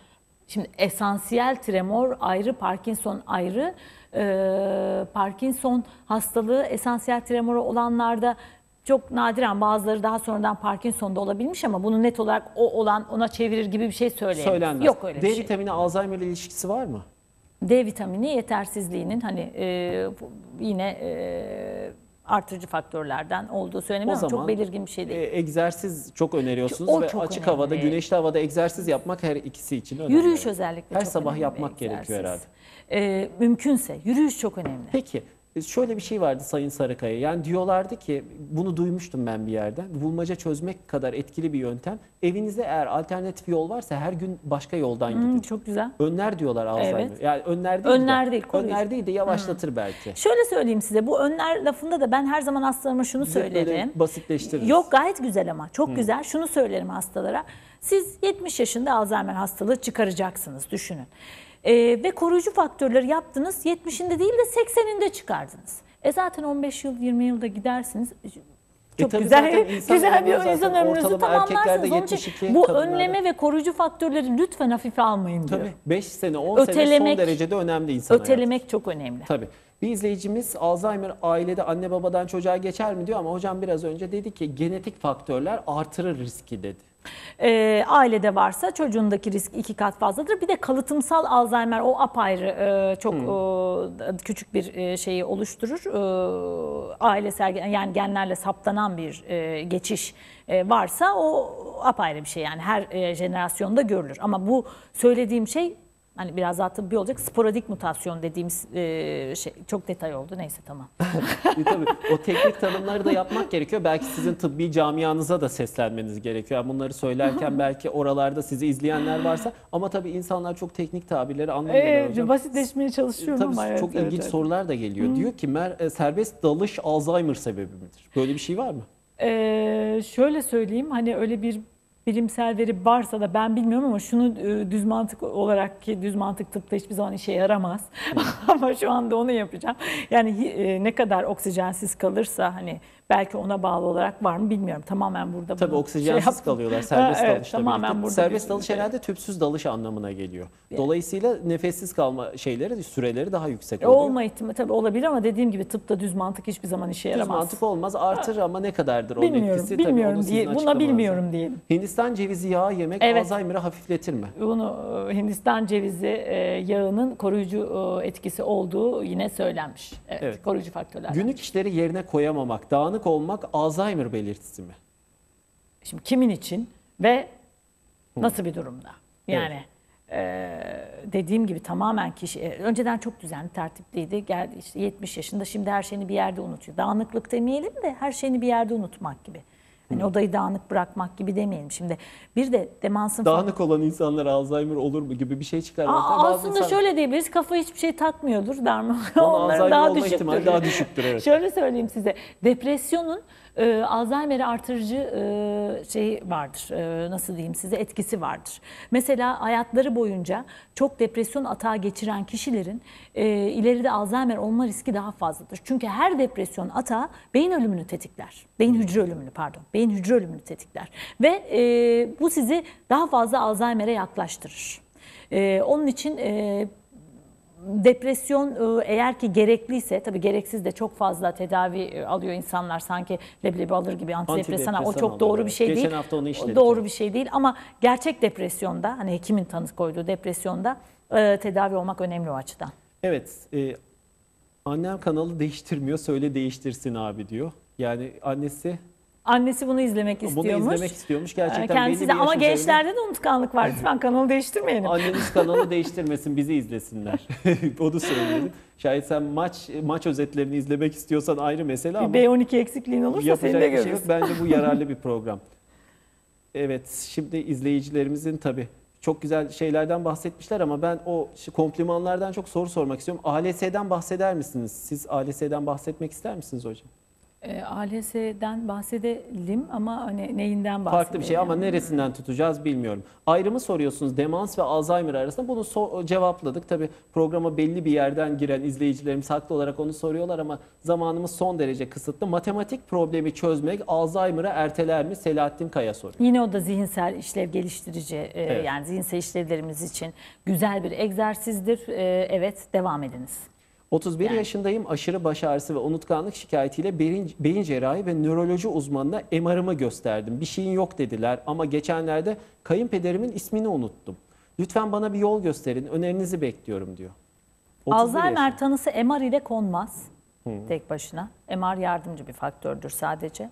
B: Şimdi esansiyel tremor ayrı, Parkinson ayrı. Ee, Parkinson hastalığı esansiyel tremoru olanlarda çok nadiren bazıları daha sonradan Parkinson'da olabilmiş ama bunu net olarak o olan ona çevirir gibi bir şey söyleyemeyiz.
A: Söylenmez.
B: Yok öyle
A: D
B: bir şey.
A: vitamini Alzheimer ile ilişkisi var mı?
B: D vitamini yetersizliğinin hani e, yine e, artırıcı faktörlerden olduğu söyleniyor ama çok belirgin bir şey değil.
A: E, egzersiz çok öneriyorsunuz
B: O
A: ve
B: çok
A: açık
B: önemli.
A: havada, güneşli havada egzersiz yapmak her ikisi için önemli.
B: Yürüyüş özellikle
A: Her sabah yapmak gerekiyor
B: egzersiz. Ee, mümkünse yürüyüş çok önemli.
A: Peki e, şöyle bir şey vardı Sayın Sarıkaya. Yani diyorlardı ki bunu duymuştum ben bir yerden. Bulmaca çözmek kadar etkili bir yöntem. Evinizde eğer alternatif yol varsa her gün başka yoldan gidin.
B: Hmm, çok güzel.
A: Önler diyorlar Alzheimer.
B: Evet.
A: Yani önler değil
B: Önler
A: de,
B: değil, koruyucu.
A: önler değil de yavaşlatır belki.
B: Şöyle söyleyeyim size bu önler lafında da ben her zaman hastalarıma şunu söylerim.
A: basitleştiririz.
B: Yok gayet güzel ama çok güzel. Şunu söylerim hastalara. Siz 70 yaşında Alzheimer hastalığı çıkaracaksınız düşünün. Ee, ve koruyucu faktörleri yaptınız 70'inde değil de 80'inde çıkardınız. E zaten 15 yıl 20 yılda gidersiniz. Çok
A: E
B: güzel
A: insan
B: güzel bir
A: zaten
B: insan ömrünüzü tamamlarsınız. Onun için
A: 72,
B: bu
A: kadınlarda-
B: önleme ve koruyucu faktörleri lütfen hafife almayın diyor.
A: Tabii 5 sene 10 sene son
B: Ötelemek-
A: derecede önemli insan hayatı.
B: Ötelemek çok önemli.
A: Tabii. Bir izleyicimiz Alzheimer ailede anne babadan çocuğa geçer mi diyor ama hocam biraz önce dedi ki genetik faktörler artırır riski dedi.
B: Ee, ailede varsa çocuğundaki risk iki kat fazladır. Bir de kalıtımsal Alzheimer o apayrı e, çok e, küçük bir e, şeyi oluşturur. E, ailesel yani genlerle saptanan bir e, geçiş e, varsa o apayrı bir şey yani her e, jenerasyonda görülür. Ama bu söylediğim şey hani biraz daha tıbbi olacak sporadik mutasyon dediğimiz e, şey çok detay oldu neyse tamam.
A: E, Tabii o teknik tanımları da yapmak gerekiyor. Belki sizin tıbbi camianıza da seslenmeniz gerekiyor. Yani bunları söylerken belki oralarda sizi izleyenler varsa ama tabii insanlar çok teknik tabirleri anlamıyorlar hocam.
B: basitleşmeye çalışıyorum
A: Tabii
B: ama evet,
A: çok
B: evet,
A: ilginç
B: evet.
A: sorular da geliyor. Diyor ki mer- e, serbest dalış Alzheimer sebebi midir? Böyle bir şey var mı?
B: Ee, şöyle söyleyeyim hani öyle bir bilimsel veri varsa da ben bilmiyorum ama şunu e, düz mantık olarak ki düz mantık tıpta hiçbir zaman işe yaramaz. ama şu anda onu yapacağım. Yani e, ne kadar oksijensiz kalırsa hani belki ona bağlı olarak var mı bilmiyorum. Tamamen burada
A: Tabii oksijensiz
B: yaptım.
A: kalıyorlar serbest
B: evet,
A: dalışla
B: tamamen
A: birlikte.
B: burada
A: Serbest dalış herhalde tüpsüz dalış anlamına geliyor. Dolayısıyla nefessiz kalma şeyleri, süreleri daha yüksek
B: E,
A: oluyor.
B: Olma ihtimali tabii olabilir ama dediğim gibi tıpta düz mantık hiçbir zaman işe
A: Düz
B: yaramaz.
A: mantık olmaz artır ama ne kadardır onun
B: bilmiyorum,
A: etkisi? Tabii
B: bilmiyorum
A: sizin
B: diye. Buna bilmiyorum
A: lazım.
B: diyelim.
A: Hindistan cevizi yağı yemek
B: Evet.
A: Alzheimer'ı hafifletir mi?
B: Bunu e, Hindistan cevizi e, yağının koruyucu etkisi olduğu yine söylenmiş. Evet,
A: Evet.
B: koruyucu faktörler.
A: Günlük işleri yerine koyamamak, dağınık olmak Alzheimer belirtisi mi?
B: Şimdi kimin için ve nasıl bir durumda? Yani e, dediğim gibi tamamen kişi e, önceden çok düzenli tertipliydi. Geldi işte 70 yaşında şimdi her şeyini bir yerde unutuyor. Dağınıklık demeyelim de her şeyini bir yerde unutmak gibi. Hani odayı dağınık bırakmak gibi demeyelim. Şimdi bir de demansın
A: Dağınık olan insanlar Alzheimer olur mu gibi bir şey çıkar.
B: Aa, aslında
A: insan-
B: şöyle diyebiliriz kafa hiçbir şey takmıyordur?
A: Onun
B: Onların daha düşüktür.
A: daha düşüktür, evet.
B: Şöyle söyleyeyim size depresyonun e, Alzheimer'i artırıcı e, şey vardır e, nasıl diyeyim size etkisi vardır. Mesela hayatları boyunca çok depresyon atağı geçiren kişilerin e, ileride Alzheimer olma riski daha fazladır. Çünkü her depresyon atağı beyin ölümünü tetikler. Beyin hücre ölümünü pardon. Beyin hücre ölümünü tetikler. Ve e, bu sizi daha fazla Alzheimer'e yaklaştırır. E, onun için e, depresyon e, eğer ki gerekliyse tabii gereksiz de çok fazla tedavi e, alıyor insanlar sanki leblebi alır gibi antidepresan o çok doğru
A: alıyorlar.
B: bir şey
A: Geçen
B: değil.
A: hafta onu işledik.
B: Doğru bir şey değil ama gerçek depresyonda hani hekimin tanı koyduğu depresyonda e, tedavi olmak önemli o açıdan.
A: Evet, e, annem kanalı değiştirmiyor, söyle değiştirsin abi diyor. Yani annesi
B: Annesi bunu izlemek istiyormuş.
A: bunu izlemek istiyormuş. Gerçekten
B: Kendisi
A: belli
B: de
A: bir
B: ama gençlerde de unutkanlık var. Lütfen kanalı değiştirmeyelim.
A: Anneniz kanalı değiştirmesin, bizi izlesinler. Onu söyleyelim. Şayet sen maç maç özetlerini izlemek istiyorsan ayrı mesele ama
B: B12 eksikliğin olursa seni de
A: bir şey
B: görürüz.
A: yok. Bence bu yararlı bir program. Evet, şimdi izleyicilerimizin tabii çok güzel şeylerden bahsetmişler ama ben o komplimanlardan çok soru sormak istiyorum. ALS'den bahseder misiniz? Siz ALS'den bahsetmek ister misiniz hocam?
B: E, ALS'den bahsedelim ama hani neyinden bahsedelim?
A: Farklı bir şey ama neresinden tutacağız bilmiyorum. Ayrımı soruyorsunuz demans ve Alzheimer arasında. Bunu so- cevapladık. Tabii programa belli bir yerden giren izleyicilerimiz haklı olarak onu soruyorlar ama zamanımız son derece kısıtlı. Matematik problemi çözmek Alzheimer'ı erteler mi? Selahattin Kaya soruyor.
B: Yine o da zihinsel işlev geliştirici e,
A: Evet.
B: yani zihinsel işlevlerimiz için güzel bir egzersizdir. E, evet devam ediniz.
A: 31
B: Yani.
A: yaşındayım. Aşırı baş ağrısı ve unutkanlık şikayetiyle beyin, beyin cerrahi ve nöroloji uzmanına MR'ımı gösterdim. Bir şeyin yok dediler ama geçenlerde kayınpederimin ismini unuttum. Lütfen bana bir yol gösterin. Önerinizi bekliyorum diyor. 31
B: Alzheimer
A: yaşında.
B: tanısı MR ile konmaz tek başına. MR yardımcı bir faktördür sadece.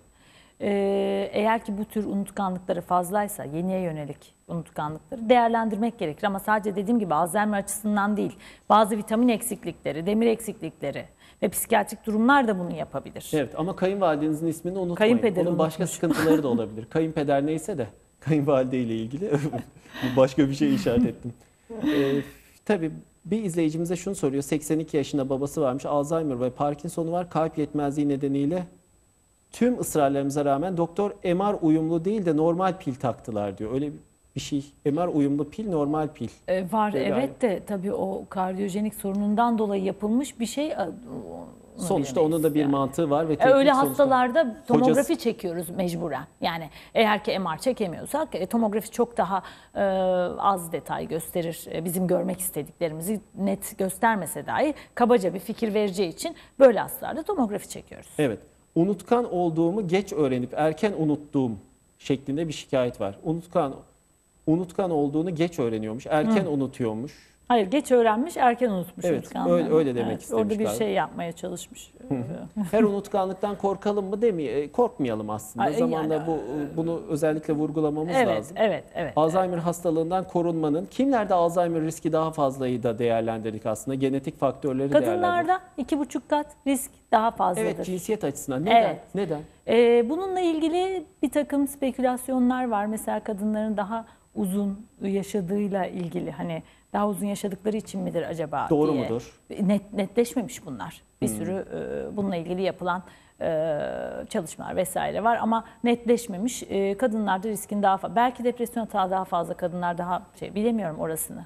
B: Ee, eğer ki bu tür unutkanlıkları fazlaysa, yeniye yönelik unutkanlıkları değerlendirmek gerekir. Ama sadece dediğim gibi Alzheimer açısından değil, bazı vitamin eksiklikleri, demir eksiklikleri ve psikiyatrik durumlar da bunu yapabilir.
A: Evet ama kayınvalidenizin ismini unutmayın.
B: Kayınpederi
A: Onun başka
B: unutmuş.
A: sıkıntıları da olabilir. Kayınpeder neyse de kayınvalide ile ilgili başka bir şey işaret ettim. Ee, tabii bir izleyicimize şunu soruyor. 82 yaşında babası varmış. Alzheimer ve Parkinson'u var. Kalp yetmezliği nedeniyle tüm ısrarlarımıza rağmen doktor MR uyumlu değil de normal pil taktılar diyor. Öyle bir şey. MR uyumlu pil normal pil.
B: Ee, var
A: Böyle
B: evet de tabii o kardiyojenik sorunundan dolayı yapılmış bir şey. e, onu
A: Sonuçta onun da bir
B: yani.
A: mantığı var ve
B: E, Öyle
A: sonuçta-
B: hastalarda tomografi çekiyoruz mecburen. Yani eğer ki MR çekemiyorsak e, tomografi çok daha e, az detay gösterir. E, bizim görmek istediklerimizi net göstermese dahi kabaca bir fikir vereceği için böyle hastalarda tomografi çekiyoruz.
A: Evet. Unutkan olduğumu geç öğrenip erken unuttuğum şeklinde bir şikayet var. Unutkan unutkan olduğunu geç öğreniyormuş, erken unutuyormuş.
B: Hayır geç öğrenmiş erken unutmuş
A: Evet, öyle- öyle demek
B: Orada bir
A: istemişler.
B: şey yapmaya çalışmış.
A: Her unutkanlıktan korkalım mı demeye korkmayalım aslında.
B: Ay,
A: Zamanla
B: yani-
A: bu bunu özellikle vurgulamamız
B: evet,
A: lazım.
B: evet, evet.
A: Alzheimer hastalığından korunmanın kimlerde Alzheimer riski daha fazlayı da değerlendirdik aslında. Genetik faktörleri değerlendirdik.
B: Kadınlarda iki buçuk kat risk daha fazladır.
A: Evet cinsiyet açısından. Neden?
B: Evet.
A: Neden?
B: Ee, bununla ilgili bir takım spekülasyonlar var. Mesela kadınların daha uzun yaşadığıyla ilgili hani daha uzun yaşadıkları için midir acaba
A: Doğru
B: diye.
A: mudur?
B: Net, netleşmemiş bunlar. Bir
A: Hmm.
B: sürü e, bununla ilgili yapılan e, çalışmalar vesaire var ama netleşmemiş. E, kadınlarda riskin daha fazla. Belki depresyon hata daha fazla kadınlar daha şey bilemiyorum orasını.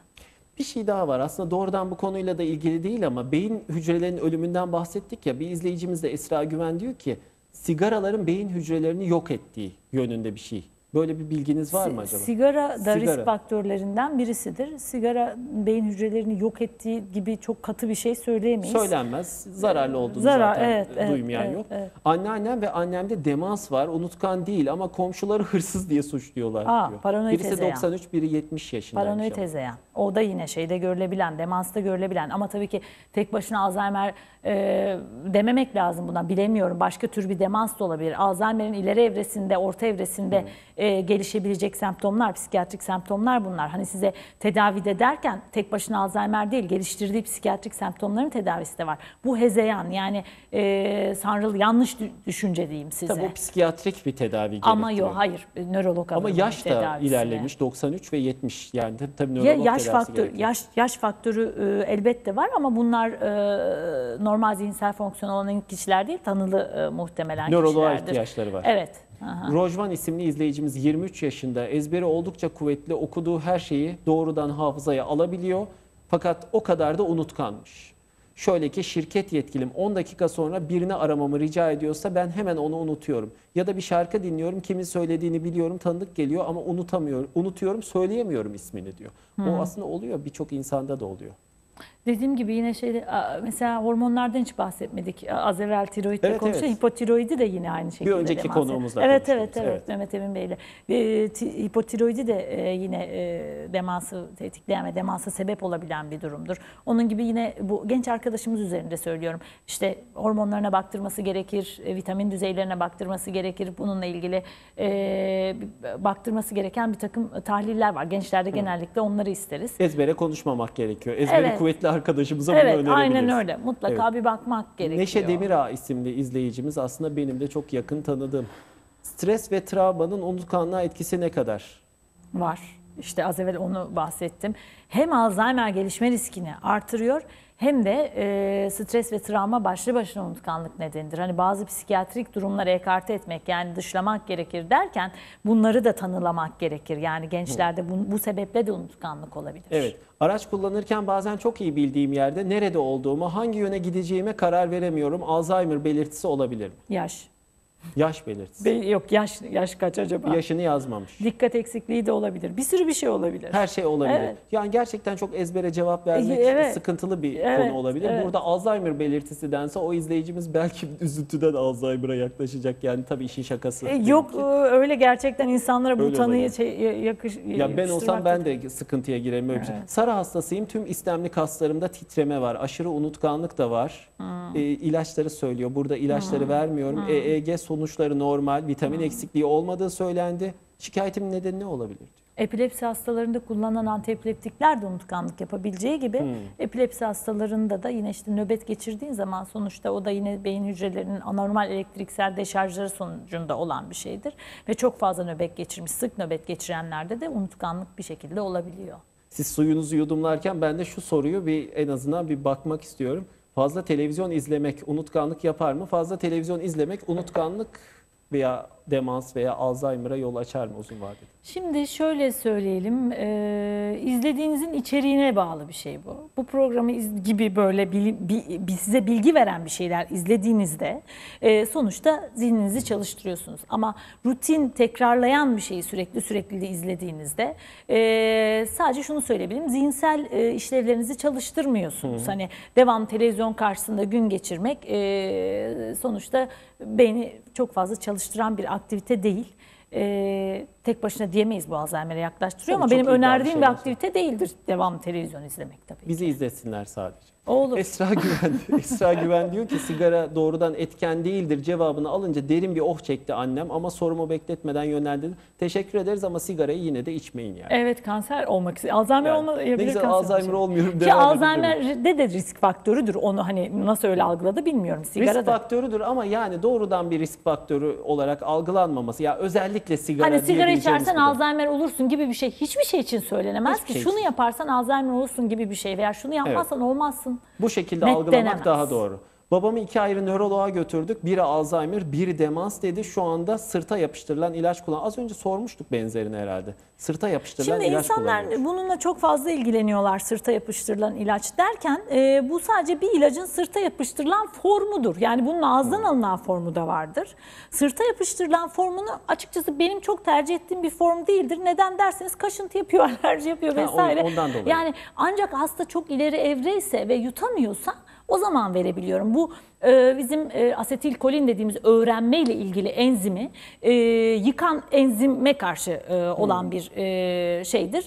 A: Bir şey daha var. Aslında doğrudan bu konuyla da ilgili değil ama beyin hücrelerinin ölümünden bahsettik ya. Bir izleyicimiz de Esra Güven diyor ki sigaraların beyin hücrelerini yok ettiği yönünde bir şey. Böyle bir bilginiz var mı acaba?
B: Sigara da
A: Sigara.
B: risk faktörlerinden birisidir. Sigara beyin hücrelerini yok ettiği gibi çok katı bir şey söyleyemeyiz.
A: Söylenmez. Zararlı olduğunu
B: Zarar,
A: zaten
B: evet, evet,
A: duymayan
B: evet,
A: yok.
B: evet.
A: Anneannem ve annemde demans var. Unutkan değil ama komşuları hırsız diye suçluyorlar
B: Aa,
A: diyor.
B: paranoid
A: Birisi
B: hezeyan.
A: 93, biri 70 yaşındaymış.
B: Paranoid
A: ama.
B: hezeyan. O da yine şeyde görülebilen, demansta görülebilen ama tabii ki tek başına Alzheimer e, dememek lazım buna. Bilemiyorum. Başka tür bir demans da olabilir. Alzheimer'in ileri evresinde, orta evresinde e, gelişebilecek semptomlar, psikiyatrik semptomlar bunlar. Hani size tedavide derken tek başına Alzheimer değil, geliştirdiği psikiyatrik semptomların tedavisi de var. Bu hezeyan yani e, sanrıl yanlış dü- düşünce diyeyim size.
A: Tabii o psikiyatrik bir tedavi
B: ama yok hayır nörolog
A: Ama yaş da
B: tedavisine.
A: ilerlemiş 93 ve 70 yani tabii, tabii
B: Ya
A: nörolog
B: yaş
A: gerekiyor.
B: yaş yaş faktörü e, elbette var ama bunlar e, normal zihinsel fonksiyon olan kişiler değil tanılı e, muhtemelen
A: Nöroloğa
B: kişilerdir.
A: ihtiyaçları var.
B: Evet. Aha.
A: Rojvan isimli izleyicimiz 23 yaşında ezberi oldukça kuvvetli okuduğu her şeyi doğrudan hafızaya alabiliyor fakat o kadar da unutkanmış. Şöyle ki şirket yetkilim 10 dakika sonra birini aramamı rica ediyorsa ben hemen onu unutuyorum. Ya da bir şarkı dinliyorum kimin söylediğini biliyorum tanıdık geliyor ama unutamıyorum. Unutuyorum söyleyemiyorum ismini diyor. O aslında oluyor birçok insanda da oluyor.
B: Dediğim gibi yine şeyde mesela hormonlardan hiç bahsetmedik. Az evvel tiroidle
A: Evet,
B: konuştuk.
A: evet.
B: Hipotiroidi de yine aynı şekilde.
A: önceki
B: demans-
A: konuğumuzla
B: Evet evet evet
A: evet.
B: Mehmet Emin Bey'le. E, ti- hipotiroidi de e, yine e, demansı tetikleyen ve demansa sebep olabilen bir durumdur. Onun gibi yine bu genç arkadaşımız üzerinde söylüyorum. İşte hormonlarına baktırması gerekir, e, vitamin düzeylerine baktırması gerekir. Bununla ilgili e, baktırması gereken bir takım tahliller var. Gençlerde genellikle onları isteriz.
A: Ezbere konuşmamak gerekiyor. Ezberi
B: Evet.
A: kuvvetli arkadaşımıza bunu
B: Evet
A: önerebiliriz.
B: aynen öyle. Mutlaka bir bakmak gerekiyor.
A: Neşe Demirağ isimli izleyicimiz aslında benim de çok yakın tanıdığım. Stres ve travmanın unutkanlığa etkisi ne kadar?
B: var. İşte az evvel onu bahsettim. Hem Alzheimer gelişme riskini artırıyor hem de e, stres ve travma başlı başına unutkanlık nedenidir. Hani bazı psikiyatrik durumları ekarte etmek yani dışlamak gerekir derken bunları da tanılamak gerekir. Yani gençlerde bu, bu sebeple de unutkanlık olabilir.
A: Evet. Araç kullanırken bazen çok iyi bildiğim yerde nerede olduğumu, hangi yöne gideceğime karar veremiyorum. Alzheimer belirtisi olabilir mi?
B: Yaş.
A: Yaş belirtisi.
B: Be- yok yaş yaş kaç acaba?
A: Yaşını yazmamış.
B: Dikkat eksikliği de olabilir. Bir sürü bir şey olabilir.
A: Her şey olabilir.
B: Evet.
A: Yani gerçekten çok ezbere cevap vermek
B: Evet.
A: sıkıntılı bir
B: Evet,
A: konu olabilir.
B: evet.
A: Burada Alzheimer belirtisi dense o izleyicimiz belki üzüntüden Alzheimer'a yaklaşacak. Yani tabii işin şakası.
B: E, Yok
A: ki.
B: e, öyle gerçekten insanlara bu tanıyı şey, ya- yakış,
A: Ya ben olsam ben de sıkıntıya bir şey. Sarı hastasıyım. Tüm istemli kaslarımda titreme var. Aşırı unutkanlık da var.
B: Hmm.
A: E, ilaçları söylüyor. Burada ilaçları vermiyorum. EEG sonuçları normal. Vitamin
B: Hmm.
A: eksikliği olmadığı söylendi. Şikayetimin nedeni ne olabilir? diyor.
B: Epilepsi hastalarında kullanılan antiepileptikler de unutkanlık yapabileceği gibi
A: Hmm.
B: epilepsi hastalarında da yine işte nöbet geçirdiğin zaman sonuçta o da yine beyin hücrelerinin anormal elektriksel deşarjları sonucunda olan bir şeydir. Ve çok fazla nöbet geçirmiş, sık nöbet geçirenlerde de unutkanlık bir şekilde olabiliyor.
A: Siz suyunuzu yudumlarken ben de şu soruyu bir en azından bir bakmak istiyorum. Fazla televizyon izlemek unutkanlık yapar mı? Fazla televizyon izlemek unutkanlık veya demans veya Alzheimer'a yol açar mı uzun vadede?
B: Şimdi şöyle söyleyelim, e, izlediğinizin içeriğine bağlı bir şey bu. Bu programı iz- gibi böyle bili- bi- size bilgi veren bir şeyler izlediğinizde e, sonuçta zihninizi çalıştırıyorsunuz. Ama rutin tekrarlayan bir şeyi sürekli sürekli de izlediğinizde e, sadece şunu söyleyebilirim, zihinsel e, işlevlerinizi çalıştırmıyorsunuz. Hani devam televizyon karşısında gün geçirmek e, sonuçta beyni çok fazla çalıştıran bir aktivite değil. Ee, tek başına diyemeyiz bu Alzheimer'e yaklaştırıyor
A: Tabii
B: ama benim önerdiğim bir
A: şeyler.
B: aktivite değildir devam televizyon izlemek tabii.
A: Bizi izlesinler sadece.
B: Olur.
A: Esra Güven, Esra Güven diyor ki sigara doğrudan etken değildir cevabını alınca derin bir oh çekti annem ama sorumu bekletmeden yönlendirdi. Teşekkür ederiz ama sigarayı yine de içmeyin yani.
B: Evet kanser olmak istiyor. Alzheimer
A: Yani
B: olmayabilir.
A: ne güzel Alzheimer
B: olacak.
A: olmuyorum
B: Ki Alzheimer'de de risk faktörüdür. Onu hani nasıl öyle algıladı bilmiyorum. Sigara
A: Risk
B: da.
A: faktörüdür ama yani doğrudan bir risk faktörü olarak algılanmaması. Ya özellikle sigara
B: Hani sigara içersen
A: durum.
B: Alzheimer olursun gibi bir şey hiçbir şey için söylenemez
A: Hiçbir
B: ki.
A: şey
B: Şunu
A: için.
B: yaparsan Alzheimer olursun gibi bir şey veya şunu yapmazsan olmazsın.
A: Bu şekilde
B: Net
A: algılamak
B: denemez.
A: daha doğru. Babamı iki ayrı nöroloğa götürdük. Biri Alzheimer, biri demans dedi. Şu anda sırta yapıştırılan ilaç kullan. Az önce sormuştuk benzerini herhalde. Sırta yapıştırılan
B: Şimdi
A: ilaç
B: insanlar
A: kullanıyor.
B: bununla çok fazla ilgileniyorlar sırta yapıştırılan ilaç derken e, bu sadece bir ilacın sırta yapıştırılan formudur. Yani bunun ağızdan
A: Hmm.
B: alınan formu da vardır. Sırta yapıştırılan formunu açıkçası benim çok tercih ettiğim bir form değildir. Neden derseniz kaşıntı yapıyor, alerji yapıyor
A: Ha,
B: vesaire.
A: ondan dolayı.
B: Yani ancak hasta çok ileri evreyse ve yutamıyorsa o zaman verebiliyorum. Bu bizim e, asetilkolin dediğimiz öğrenme ile ilgili enzimi e, yıkan enzime karşı e,
A: Hmm.
B: olan bir e, şeydir,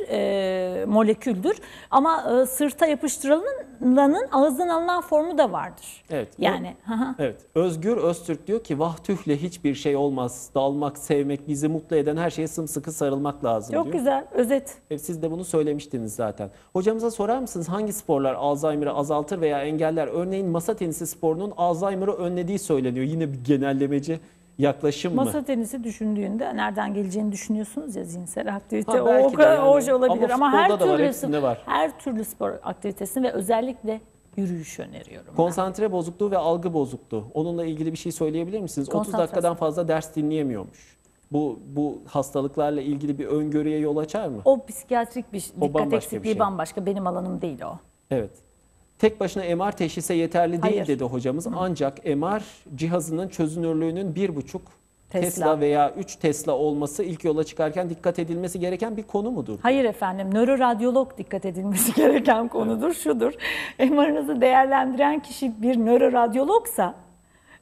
B: moleküldür. Ama sırta yapıştırılanın ağızdan alınan formu da vardır.
A: Evet.
B: Yani.
A: Evet. Özgür Öztürk diyor ki vah tühle hiçbir şey olmaz. Dalmak, sevmek, bizi mutlu eden her şeye sımsıkı sarılmak lazım
B: çok
A: diyor.
B: güzel özet.
A: Siz de bunu söylemiştiniz zaten. Hocamıza sorar mısınız hangi sporlar Alzheimer'ı azaltır veya engeller? Örneğin masa tenisi sporunun Alzheimer'ı önlediği söyleniyor. Yine bir genellemeci yaklaşım mı?
B: Masa tenisi düşündüğünde nereden geleceğini düşünüyorsunuz ya zihinsel aktivite.
A: Ha,
B: o,
A: belki
B: o kadar
A: yani.
B: hoş olabilir
A: Ama
B: ama, her türlü
A: var.
B: her türlü spor aktivitesini ve özellikle yürüyüş öneriyorum. ben.
A: Konsantre bozukluğu ve algı bozukluğu. Onunla ilgili bir şey söyleyebilir misiniz? 30
B: Konsantrasyon.
A: dakikadan fazla ders dinleyemiyormuş. Bu bu hastalıklarla ilgili bir öngörüye yol açar mı?
B: O psikiyatrik bir
A: O
B: dikkat
A: bambaşka bir
B: eksikliği
A: şey.
B: bambaşka. Benim alanım değil o.
A: Evet. Tek başına MR teşhise yeterli değil
B: Hayır.
A: dedi hocamız. Ancak MR cihazının çözünürlüğünün 1,5
B: Tesla.
A: Tesla. veya 3 Tesla olması ilk yola çıkarken dikkat edilmesi gereken bir konu mudur?
B: Hayır efendim, nöroradyolog dikkat edilmesi gereken konudur, şudur. MR'ınızı değerlendiren kişi bir nöroradyologsa,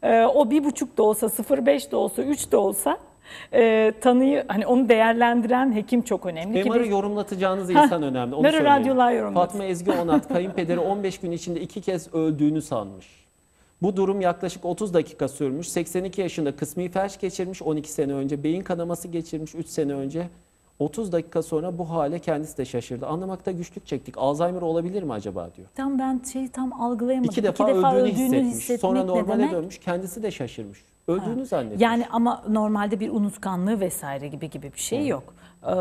B: e, o bir buçuk da olsa, 0,5 de olsa, 3 de olsa e, tanıyı, hani onu değerlendiren hekim çok önemli. Ki
A: MR'ı
B: biz-
A: yorumlatacağınız insan önemli. Onu
B: nöroradyoloğa
A: söyleyelim.
B: yorumlasın.
A: Fatma Ezgi Onat kayınpederi 15 gün içinde iki kez öldüğünü sanmış. Bu durum yaklaşık 30 dakika sürmüş. 82 yaşında kısmi felç geçirmiş 12 sene önce. Beyin kanaması geçirmiş 3 sene önce. 30 dakika sonra bu hale kendisi de şaşırdı. Anlamakta güçlük çektik. Alzheimer olabilir mi acaba diyor.
B: Tam ben şeyi tam algılayamadım.
A: İki defa, öldüğünü, hissetmiş.
B: hissetmek
A: Sonra normale dönmüş. Kendisi de şaşırmış. Öldüğünü zannetmiş.
B: Yani ama normalde bir unutkanlığı vesaire gibi gibi bir şey yok. Ee,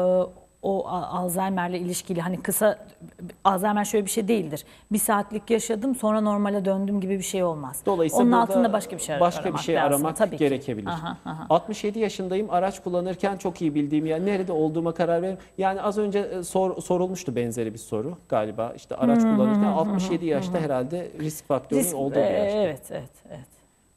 B: o Alzheimer'le ilişkili hani kısa Alzheimer şöyle bir şey değildir. Bir saatlik yaşadım sonra normale döndüm gibi bir şey olmaz.
A: Dolayısıyla
B: Onun altında başka bir şey
A: başka
B: aramak
A: bir şey
B: lazım.
A: aramak
B: Tabii ki.
A: gerekebilir.
B: Aha, aha.
A: 67 yaşındayım. Araç kullanırken çok iyi bildiğim yer nerede olduğuma karar veririm. Yani az önce e, sor- sorulmuştu benzeri bir soru galiba. İşte araç kullanırken 67 yaşta herhalde risk faktörünün
B: Risk-
A: olduğu bir
B: e,
A: yaşta.
B: Evet, evet, evet.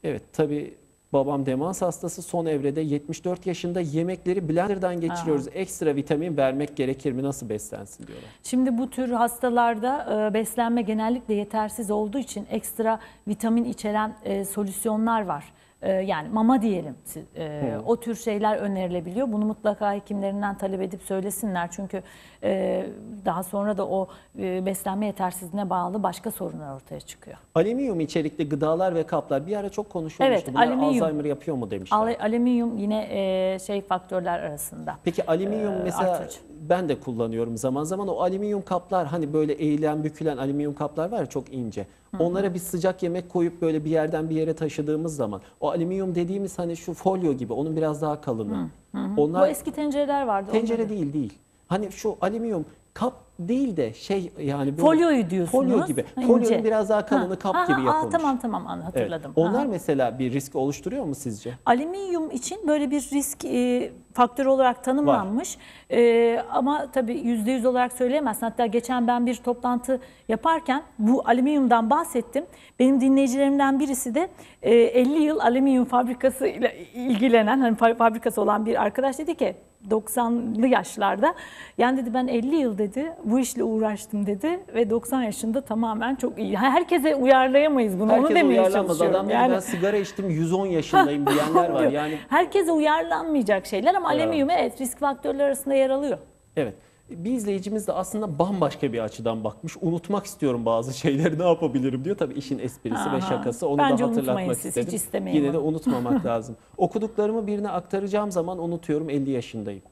A: Evet tabii babam demans hastası son evrede 74 yaşında yemekleri blenderdan geçiriyoruz. Ekstra vitamin vermek gerekir mi? Nasıl beslensin diyorlar.
B: Şimdi bu tür hastalarda e, beslenme genellikle yetersiz olduğu için ekstra vitamin içeren e, solüsyonlar var. E, yani mama diyelim. e, O tür şeyler önerilebiliyor. Bunu mutlaka hekimlerinden talep edip söylesinler. Çünkü e, daha sonra da o e, beslenme yetersizliğine bağlı başka sorunlar ortaya çıkıyor.
A: Alüminyum içerikli gıdalar ve kaplar bir ara çok konuşulmuştu.
B: Evet,
A: Bunlar
B: alüminyum.
A: Alzheimer yapıyor mu demişler.
B: Al- alüminyum yine e, şey faktörler arasında.
A: Peki alüminyum
B: Ee,
A: mesela
B: artırıcı.
A: Ben de kullanıyorum zaman zaman o alüminyum kaplar hani böyle eğilen bükülen alüminyum kaplar var ya çok ince. Onlara bir sıcak yemek koyup böyle bir yerden bir yere taşıdığımız zaman o alüminyum dediğimiz hani şu folyo gibi onun biraz daha kalını.
B: Bu
A: Onlar
B: eski tencereler vardı.
A: tencere
B: onları-
A: değil değil. Hani şu alüminyum kap değil de şey yani böyle
B: Folyoyu diyorsunuz.
A: Folyo gibi. Folyonun biraz daha kalını
B: Ha,
A: kap
B: ha,
A: gibi yapılmış.
B: Tamam tamam anladım,
A: Evet.
B: hatırladım.
A: Onlar
B: Ha.
A: mesela bir risk oluşturuyor mu sizce?
B: Alüminyum için böyle bir risk e, faktörü olarak tanımlanmış. E, ama tabii yüzde yüz olarak söyleyemezsin. Hatta geçen ben bir toplantı yaparken bu alüminyumdan bahsettim. Benim dinleyicilerimden birisi de e, 50 yıl alüminyum fabrikası ile ilgilenen, hani fa- fabrikası olan bir arkadaş dedi ki 90'lı yaşlarda. Yani dedi ben 50 yıl dedi bu işle uğraştım dedi ve 90 yaşında tamamen çok iyi. Herkese uyarlayamayız bunu. Onu
A: Herkes
B: demeye
A: uyarlanmaz.
B: çalışıyorum.
A: Adam
B: Yani-
A: ben sigara içtim 110 yaşındayım diyenler var. Yani
B: Herkese uyarlanmayacak şeyler ama alüminyum evet risk faktörleri arasında yer alıyor.
A: Evet. Bir izleyicimiz de aslında bambaşka bir açıdan bakmış. Unutmak istiyorum bazı şeyleri ne yapabilirim diyor. Tabii işin esprisi ve
B: Aha.
A: şakası. Onu da hatırlatmak
B: siz, hiç
A: istedim.
B: istemeyin
A: Yine de unutmamak lazım. Okuduklarımı birine aktaracağım zaman unutuyorum 50 yaşındayım.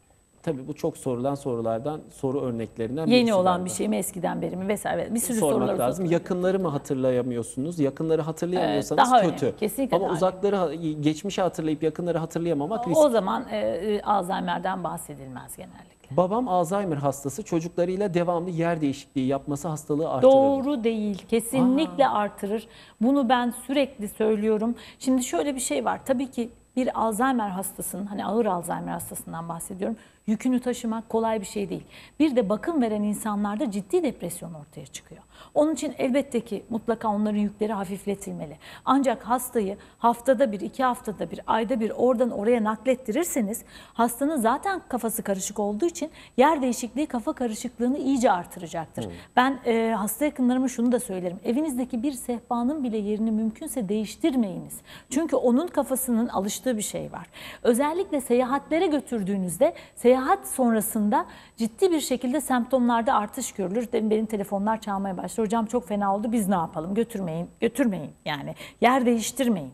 A: Tabii bu çok sorulan sorulardan, soru örneklerinden
B: Yeni olan bir şey mi eskiden beri mi vesaire bir sürü
A: sormak
B: sorular
A: lazım.
B: uzatılıyor.
A: Yakınları mı hatırlayamıyorsunuz? Yakınları hatırlayamıyorsanız
B: daha
A: kötü.
B: önemli. Kesinlikle
A: Ama uzakları, geçmişi hatırlayıp yakınları hatırlayamamak risk.
B: O zaman e, e, Alzheimer'den bahsedilmez genellikle.
A: Babam Alzheimer hastası çocuklarıyla devamlı yer değişikliği yapması hastalığı artırır.
B: Doğru değil. Kesinlikle artırır. Bunu ben sürekli söylüyorum. Şimdi şöyle bir şey var. Tabii ki bir Alzheimer hastasının, hani ağır Alzheimer hastasından bahsediyorum. Yükünü taşımak kolay bir şey değil. Bir de bakım veren insanlarda ciddi depresyon ortaya çıkıyor. Onun için elbette ki mutlaka onların yükleri hafifletilmeli. Ancak hastayı haftada bir, iki haftada bir, ayda bir oradan oraya naklettirirseniz hastanın zaten kafası karışık olduğu için yer değişikliği kafa karışıklığını iyice artıracaktır. Ben e, hasta yakınlarıma şunu da söylerim. Evinizdeki bir sehpanın bile yerini mümkünse değiştirmeyiniz. Çünkü onun kafasının alıştığı bir şey var. Özellikle seyahatlere götürdüğünüzde seyahat sonrasında ciddi bir şekilde semptomlarda artış görülür. Benim, benim telefonlar çalmaya başlar. Hocam çok fena oldu biz ne yapalım? Götürmeyin, götürmeyin yani. Yer değiştirmeyin.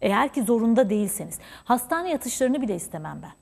B: Eğer ki zorunda değilseniz. Hastane yatışlarını bile istemem ben.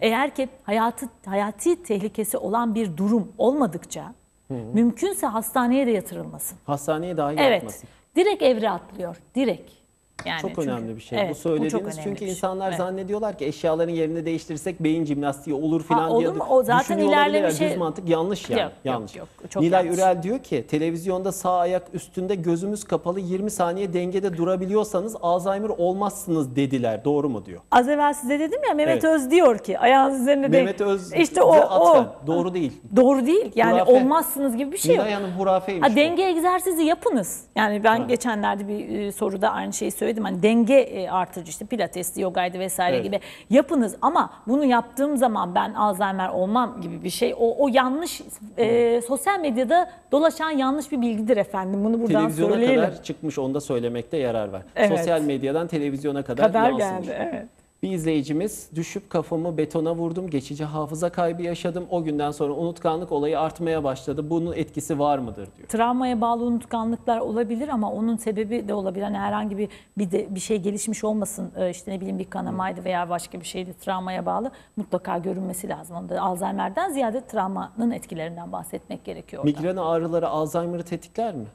B: Eğer ki hayatı hayati tehlikesi olan bir durum olmadıkça mümkünse hastaneye de yatırılmasın.
A: Hastaneye dahi
B: Evet.
A: yapmasın.
B: Direkt evre atlıyor. Direkt. Yani
A: çok
B: çünkü-
A: önemli bir şey.
B: Evet,
A: bu söylediğiniz
B: önemli
A: çünkü
B: şey.
A: insanlar
B: Evet.
A: zannediyorlar ki eşyaların yerini değiştirirsek beyin jimnastiği olur falan
B: olur
A: diye
B: mu? O zaten ilerlemiş şey-
A: Düz mantık yanlış yani.
B: Yok, yok,
A: yanlış.
B: yok. Çok
A: Nilay
B: yanlış.
A: Ürel diyor ki televizyonda sağ ayak üstünde gözümüz kapalı 20 saniye dengede durabiliyorsanız Alzheimer olmazsınız dediler. Doğru mu diyor.
B: Az evvel size dedim ya Mehmet
A: Evet.
B: Öz diyor ki ayağınız üzerine de
A: Mehmet Öz
B: işte o, o
A: Doğru değil.
B: doğru değil. Yani
A: Hurafe.
B: olmazsınız gibi bir şey yok.
A: Nilay Hanım hurafeymiş.
B: Ha,
A: bu.
B: denge egzersizi yapınız. Yani ben
A: Ha.
B: geçenlerde bir e, soruda aynı şeyi söyledim. Hani denge e, artırıcı işte pilatesti, yogaydı vesaire
A: Evet.
B: gibi yapınız. Ama bunu yaptığım zaman ben Alzheimer olmam gibi bir şey. O, o yanlış e, sosyal medyada dolaşan yanlış bir bilgidir efendim. Bunu buradan
A: Televizyona
B: söyleyelim.
A: kadar çıkmış onu da söylemekte yarar var.
B: Evet.
A: Sosyal medyadan televizyona kadar,
B: kadar
A: yansımış.
B: geldi. Evet.
A: Bir izleyicimiz düşüp kafamı betona vurdum, geçici hafıza kaybı yaşadım. O günden sonra unutkanlık olayı artmaya başladı. Bunun etkisi var mıdır diyor.
B: Travmaya bağlı unutkanlıklar olabilir ama onun sebebi de olabilir. Hani herhangi bir bir de bir şey gelişmiş olmasın. Ee, işte ne bileyim bir kanamaydı veya başka bir şeydi travmaya bağlı. Mutlaka görünmesi lazım. Onda Alzheimer'den ziyade travmanın etkilerinden bahsetmek gerekiyor. orada.
A: Migren ağrıları Alzheimer'ı tetikler mi?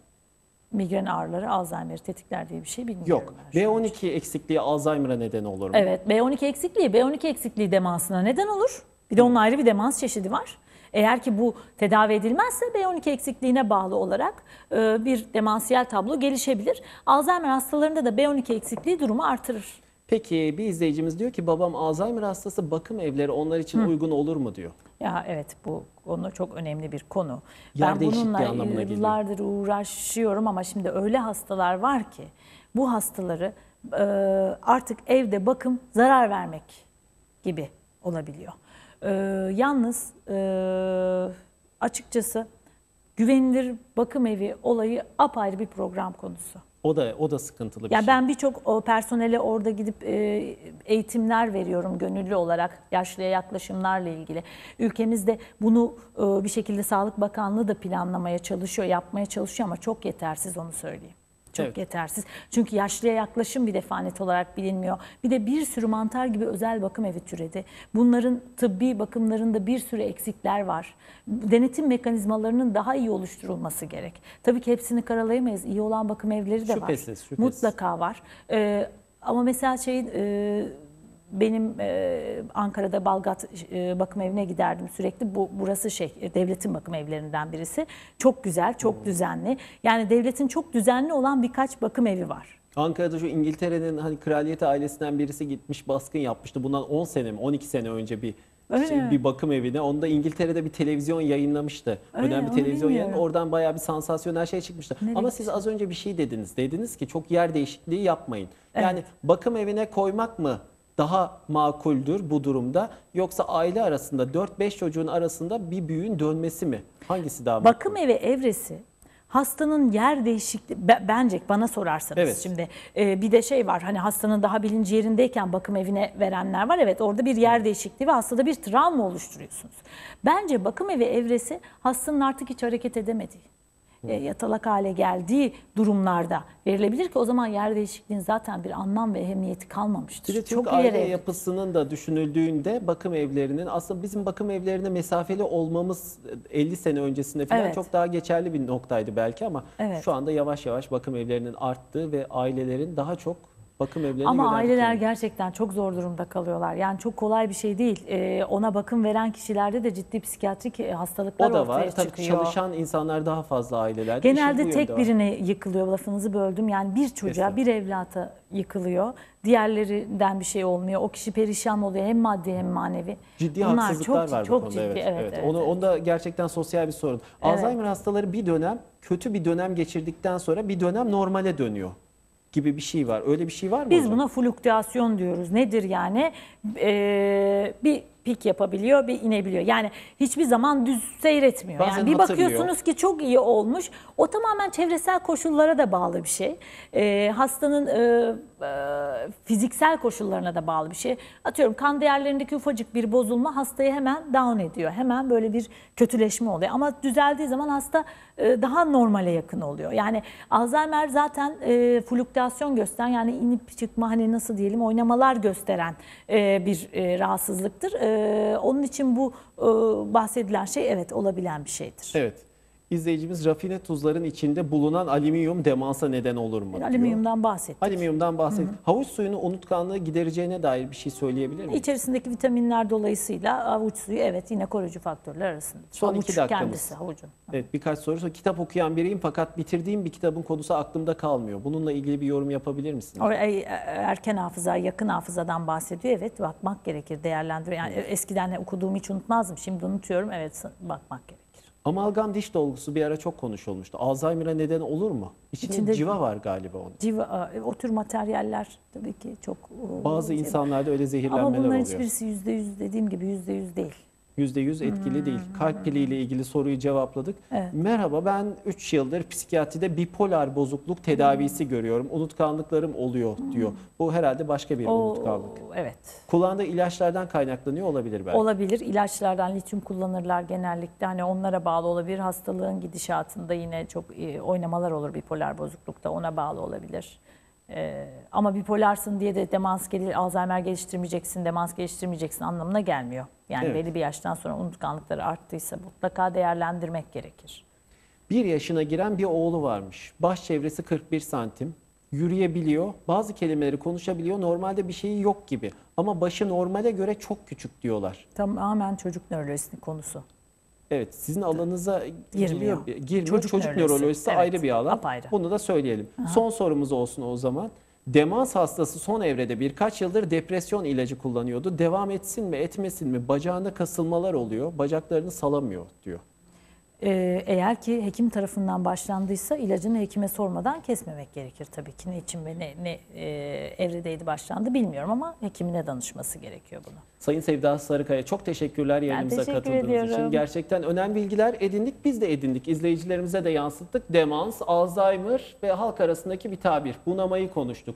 B: Migren ağrıları Alzheimer'i tetikler diye bir şey bilmiyorum.
A: Yok.
B: ben şu an.
A: B12 eksikliği Alzheimer'a neden olur mu?
B: Evet B12 eksikliği B12 eksikliği demansına neden olur. Bir de onun ayrı bir demans çeşidi var. Eğer ki bu tedavi edilmezse B12 eksikliğine bağlı olarak e, bir demansiyel tablo gelişebilir. Alzheimer hastalarında da B12 eksikliği durumu artırır.
A: Peki bir izleyicimiz diyor ki babam Alzheimer hastası bakım evleri onlar için uygun olur mu diyor.
B: Ya evet bu konu çok önemli bir konu.
A: Yer
B: ben bununla
A: anlamına geliyor.
B: yıllardır uğraşıyorum ama şimdi öyle hastalar var ki bu hastaları e, artık evde bakım zarar vermek gibi olabiliyor. E, yalnız e, açıkçası güvenilir bakım evi olayı apayrı bir program konusu.
A: O da o da sıkıntılı bir
B: Ya
A: şey.
B: ben birçok personele orada gidip e, eğitimler veriyorum gönüllü olarak yaşlıya yaklaşımlarla ilgili. Ülkemizde bunu e, bir şekilde Sağlık Bakanlığı da planlamaya çalışıyor, yapmaya çalışıyor ama çok yetersiz onu söyleyeyim. Çok
A: Evet.
B: yetersiz. Çünkü yaşlıya yaklaşım bir defa net olarak bilinmiyor. Bir de bir sürü mantar gibi özel bakım evi türedi. Bunların tıbbi bakımlarında bir sürü eksikler var. Denetim mekanizmalarının daha iyi oluşturulması gerek. Tabii ki hepsini karalayamayız. İyi olan bakım evleri de
A: Şüphesiz,
B: var.
A: şüphesiz.
B: Mutlaka var. Ee, ama mesela şeyin e, benim e, Ankara'da Balgat e, bakım evine giderdim sürekli. Bu burası şey e, devletin bakım evlerinden birisi. Çok güzel, çok düzenli. Yani devletin çok düzenli olan birkaç bakım evi var.
A: Ankara'da şu İngiltere'nin hani kraliyet ailesinden birisi gitmiş baskın yapmıştı. Bundan 10 sene mi 12 sene önce bir
B: Öyle
A: şey,
B: mi?
A: bir bakım evine. Onda İngiltere'de bir televizyon yayınlamıştı.
B: Öyle,
A: Önemli
B: onu
A: televizyon yayını. Oradan bayağı bir sansasyonel şey çıkmıştı.
B: Ne
A: Ama siz az önce bir şey dediniz. Dediniz ki çok yer değişikliği yapmayın. Yani bakım evine koymak mı daha makuldür bu durumda yoksa aile arasında 4-5 çocuğun arasında bir büyüğün dönmesi mi? Hangisi daha makul?
B: Bakım evi evresi hastanın yer değişikliği be- bence bana sorarsanız
A: Evet.
B: şimdi e, bir de şey var hani hastanın daha bilinci yerindeyken bakım evine verenler var evet orada bir yer değişikliği ve hastada bir travma oluşturuyorsunuz. Bence bakım evi evresi hastanın artık hiç hareket edemediği e, yatalak hale geldiği durumlarda verilebilir ki o zaman yer değişikliğinin zaten bir anlam ve ehemmiyeti kalmamıştır.
A: Bir de Türk
B: Çok
A: aile
B: ileri
A: yapısının da düşünüldüğünde bakım evlerinin aslında bizim bakım evlerine mesafeli olmamız 50 sene öncesinde falan
B: Evet.
A: çok daha geçerli bir noktaydı belki ama
B: Evet.
A: şu anda yavaş yavaş bakım evlerinin arttığı ve ailelerin daha çok bakım evlerine
B: Ama aileler gerçekten çok zor durumda kalıyorlar. Yani çok kolay bir şey değil. Ee, ona bakım veren kişilerde de ciddi psikiyatrik e, hastalıklar
A: o da
B: ortaya
A: var. Tabii
B: çıkıyor.
A: çalışan insanlar daha fazla aileler. İşin bu
B: Genelde tek
A: var.
B: birine yıkılıyor lafınızı böldüm. Yani bir çocuğa,
A: Estağfurullah.
B: bir evlata yıkılıyor. Diğerlerinden bir şey olmuyor. O kişi perişan oluyor hem maddi hem manevi.
A: Ciddi
B: Bunlar
A: haksızlıklar
B: çok,
A: var bu
B: çok
A: konuda.
B: ciddi.
A: evet,
B: Evet,
A: evet.
B: evet,
A: Onu,
B: evet.
A: onda gerçekten sosyal bir sorun.
B: Evet.
A: Alzheimer hastaları bir dönem kötü bir dönem geçirdikten sonra bir dönem normale dönüyor gibi bir şey var. Öyle bir şey var mı
B: Biz
A: hocam?
B: buna fluktuasyon diyoruz. Nedir yani? Ee, bir pik yapabiliyor, bir inebiliyor. Yani hiçbir zaman düz seyretmiyor.
A: Bazen
B: yani bir
A: hatırlıyor.
B: bakıyorsunuz ki çok iyi olmuş. O tamamen çevresel koşullara da bağlı bir şey. Ee, hastanın e, fiziksel koşullarına da bağlı bir şey. Atıyorum kan değerlerindeki ufacık bir bozulma hastayı hemen down ediyor. Hemen böyle bir kötüleşme oluyor. Ama düzeldiği zaman hasta e, daha normale yakın oluyor. Yani Alzheimer zaten e, fluktuasyon gösteren yani inip çıkma hani nasıl diyelim oynamalar gösteren e, bir e, rahatsızlıktır. E, onun için bu e, bahsedilen şey evet olabilen bir şeydir.
A: Evet. İzleyicimiz rafine tuzların içinde bulunan alüminyum demansa neden olur mu? diyor.
B: Alüminyumdan bahsettik.
A: Alüminyumdan bahset. Havuç suyunu unutkanlığı gidereceğine dair bir şey söyleyebilir miyim?
B: İçerisindeki vitaminler dolayısıyla avuç suyu evet yine koruyucu faktörler arasında.
A: Son
B: Havuç
A: iki dakikamız.
B: kendisi havucun.
A: Evet birkaç soru. sor. Kitap okuyan biriyim fakat bitirdiğim bir kitabın konusu aklımda kalmıyor. Bununla ilgili bir yorum yapabilir misiniz?
B: O, e, erken hafıza, yakın hafızadan bahsediyor. Evet bakmak gerekir, değerlendir. Yani eskiden okuduğumu hiç unutmazdım. Şimdi unutuyorum. Evet bakmak gerekir.
A: Amalgam diş dolgusu bir ara çok konuşulmuştu. Alzheimer'a neden olur mu? İçinde,
B: İçinde-
A: civa var galiba onun.
B: Civa, e, o tür materyaller tabii ki çok... e,
A: Bazı
B: şey-
A: insanlarda öyle
B: Ama
A: zehirlenmeler
B: bunların
A: oluyor.
B: hiçbirisi yüzde yüz dediğim gibi yüzde yüz değil.
A: %100 etkili değil. Kalp piliyle ilgili soruyu cevapladık.
B: Hmm. Evet.
A: Merhaba ben 3 yıldır psikiyatride bipolar bozukluk tedavisi
B: Hmm.
A: görüyorum. Unutkanlıklarım oluyor diyor. Bu herhalde başka bir
B: O,
A: unutkanlık.
B: evet.
A: Kullandığı ilaçlardan kaynaklanıyor olabilir belki.
B: Olabilir. İlaçlardan lityum kullanırlar genellikle. Hani onlara bağlı olabilir. Hastalığın gidişatında yine çok e, oynamalar olur bipolar bozuklukta. Ona bağlı olabilir. Ee, ama bipolarsın diye de demans gelir, Alzheimer geliştirmeyeceksin, demans geliştirmeyeceksin anlamına gelmiyor. Yani
A: Evet.
B: belli bir yaştan sonra unutkanlıkları arttıysa mutlaka değerlendirmek gerekir.
A: Bir yaşına giren bir oğlu varmış. Baş çevresi 41 santim. Yürüyebiliyor. Bazı kelimeleri konuşabiliyor. Normalde bir şeyi yok gibi. Ama başı normale göre çok küçük diyorlar.
B: Tamamen çocuk nörolojisi konusu.
A: Evet sizin alanınıza.
B: Girmiyor.
A: Girmiyor.
B: Çocuk
A: Çocuk,
B: nörolojisi.
A: nörolojisi
B: Evet,
A: ayrı bir alan.
B: apayrı.
A: Bunu da söyleyelim. Son sorumuz olsun o zaman. Demans hastası son evrede birkaç yıldır depresyon ilacı kullanıyordu. Devam etsin mi etmesin mi? Bacağında kasılmalar oluyor. Bacaklarını salamıyor diyor.
B: Ee, eğer ki hekim tarafından başlandıysa ilacını hekime sormadan kesmemek gerekir tabii ki. Ne için ve ne, ne e, evredeydi başlandı bilmiyorum ama hekimine danışması gerekiyor bunu.
A: Sayın Sevda Sarıkaya çok teşekkürler yayınımıza
B: teşekkür
A: katıldığınız
B: ediyorum.
A: için. Gerçekten önemli bilgiler edindik. Biz de edindik. İzleyicilerimize de yansıttık. Demans, Alzheimer ve halk arasındaki bir tabir. Bunamayı konuştuk.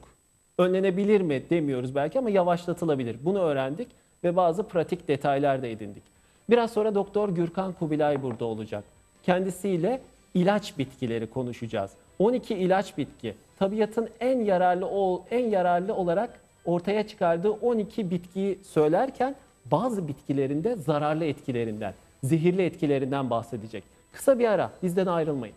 A: Önlenebilir mi demiyoruz belki ama yavaşlatılabilir. Bunu öğrendik ve bazı pratik detaylar da edindik. Biraz sonra Doktor Gürkan Kubilay burada olacak. Kendisiyle ilaç bitkileri konuşacağız. 12 ilaç bitki tabiatın en yararlı ol, en yararlı olarak ortaya çıkardığı 12 bitkiyi söylerken bazı bitkilerin de zararlı etkilerinden, zehirli etkilerinden bahsedecek. Kısa bir ara bizden ayrılmayın.